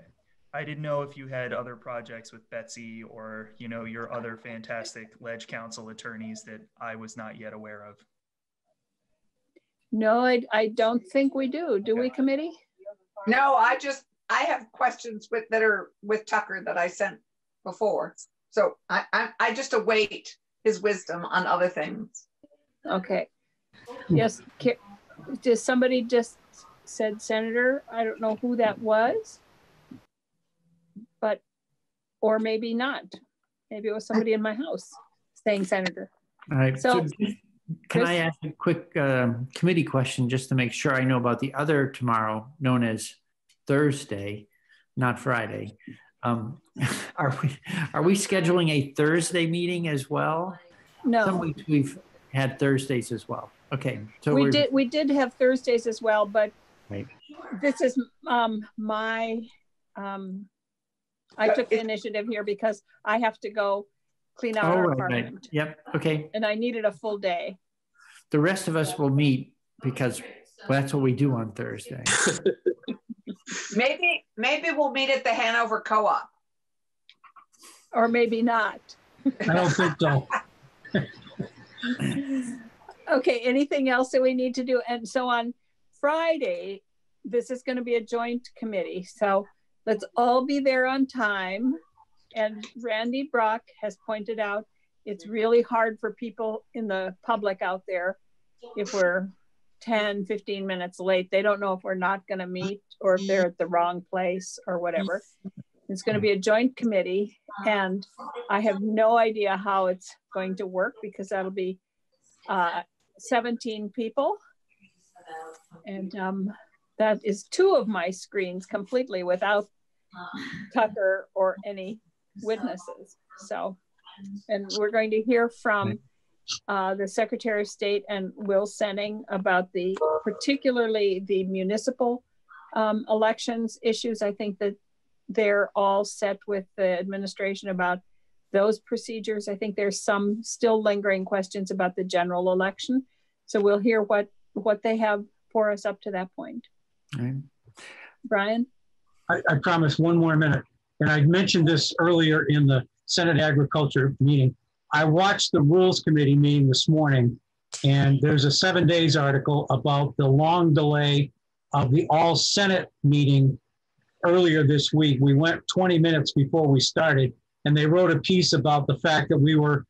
I didn't know if you had other projects with Betsy or you know your other fantastic ledge council attorneys that I was not yet aware of. No, I, I don't think we do. Do okay. we, committee? No, I just I have questions with that are with Tucker that I sent before. So I, I, I just await his wisdom on other things. Okay. Yes. Does somebody just said senator? I don't know who that was, but, or maybe not. Maybe it was somebody in my house saying senator. All right. So, so can I ask a quick uh, committee question just to make sure I know about the other tomorrow, known as Thursday, not Friday? Um, are we are we scheduling a Thursday meeting as well? No. Some weeks we've had Thursdays as well. Okay. So we did we did have Thursdays as well, but right. this is um my um I took the initiative here because I have to go clean out oh, our right, apartment. Right. Yep. Okay. And I needed a full day. The rest of us will meet because well, that's what we do on Thursday. maybe maybe we'll meet at the Hanover Co-op. Or maybe not. I don't think so. okay, anything else that we need to do? And so on Friday, this is going to be a joint committee. So let's all be there on time. And Randy Brock has pointed out it's really hard for people in the public out there if we're 10, 15 minutes late. They don't know if we're not going to meet or if they're at the wrong place or whatever. It's going to be a joint committee, and I have no idea how it's going to work because that'll be uh, 17 people. And um, that is two of my screens completely without Tucker or any witnesses. So, and we're going to hear from uh, the Secretary of State and Will Senning about the particularly the municipal um, elections issues. I think that they're all set with the administration about those procedures. I think there's some still lingering questions about the general election. So we'll hear what what they have for us up to that point. Right. Brian? I, I promise one more minute. And I mentioned this earlier in the Senate Agriculture meeting. I watched the Rules Committee meeting this morning, and there's a seven days article about the long delay of the all Senate meeting earlier this week. We went 20 minutes before we started, and they wrote a piece about the fact that we were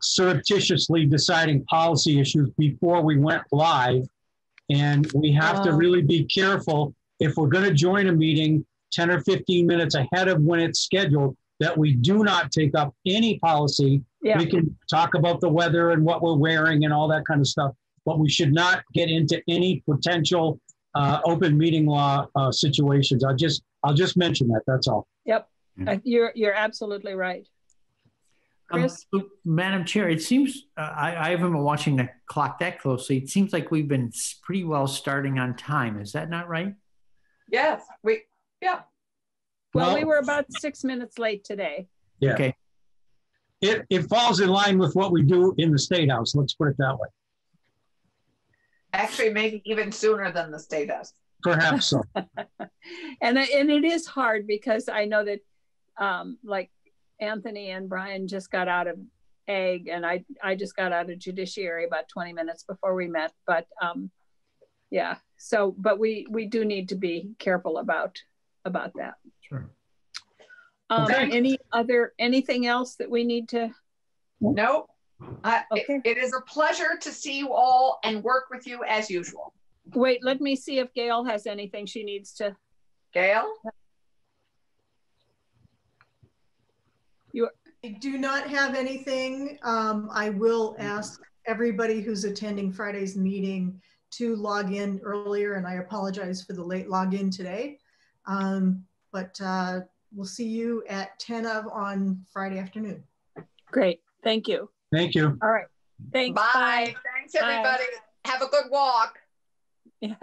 surreptitiously deciding policy issues before we went live. And we have to really be careful if we're going to join a meeting 10 or 15 minutes ahead of when it's scheduled, that we do not take up any policy. Yeah. We can talk about the weather and what we're wearing and all that kind of stuff, but we should not get into any potential uh, open meeting law uh, situations. I'll just I'll just mention that. That's all. Yep, uh, you're you're absolutely right. Um, Chris? Um, Madam Chair, it seems uh, I, I haven't been watching the clock that closely. It seems like we've been pretty well starting on time. Is that not right? Yes, we yeah. Well, well we were about six minutes late today. Yeah. Okay. It it falls in line with what we do in the state house. Let's put it that way. Actually, maybe even sooner than the state house. Perhaps so. and and it is hard because I know that, um, like Anthony and Brian just got out of ag and I, I just got out of judiciary about 20 minutes before we met, but um, yeah, so, but we, we do need to be careful about, about that. Sure. Um, okay. Any other, anything else that we need to? Nope. Uh, okay. It, it is a pleasure to see you all and work with you as usual. Wait, let me see if Gail has anything she needs to. Gail? You I do not have anything. Um, I will ask everybody who's attending Friday's meeting to log in earlier, and I apologize for the late login today. Um, but uh, we'll see you at 10 of on Friday afternoon. Great. Thank you. Thank you. All right. Thanks. Bye. Bye. Thanks, everybody. Bye. Have a good walk. Yeah.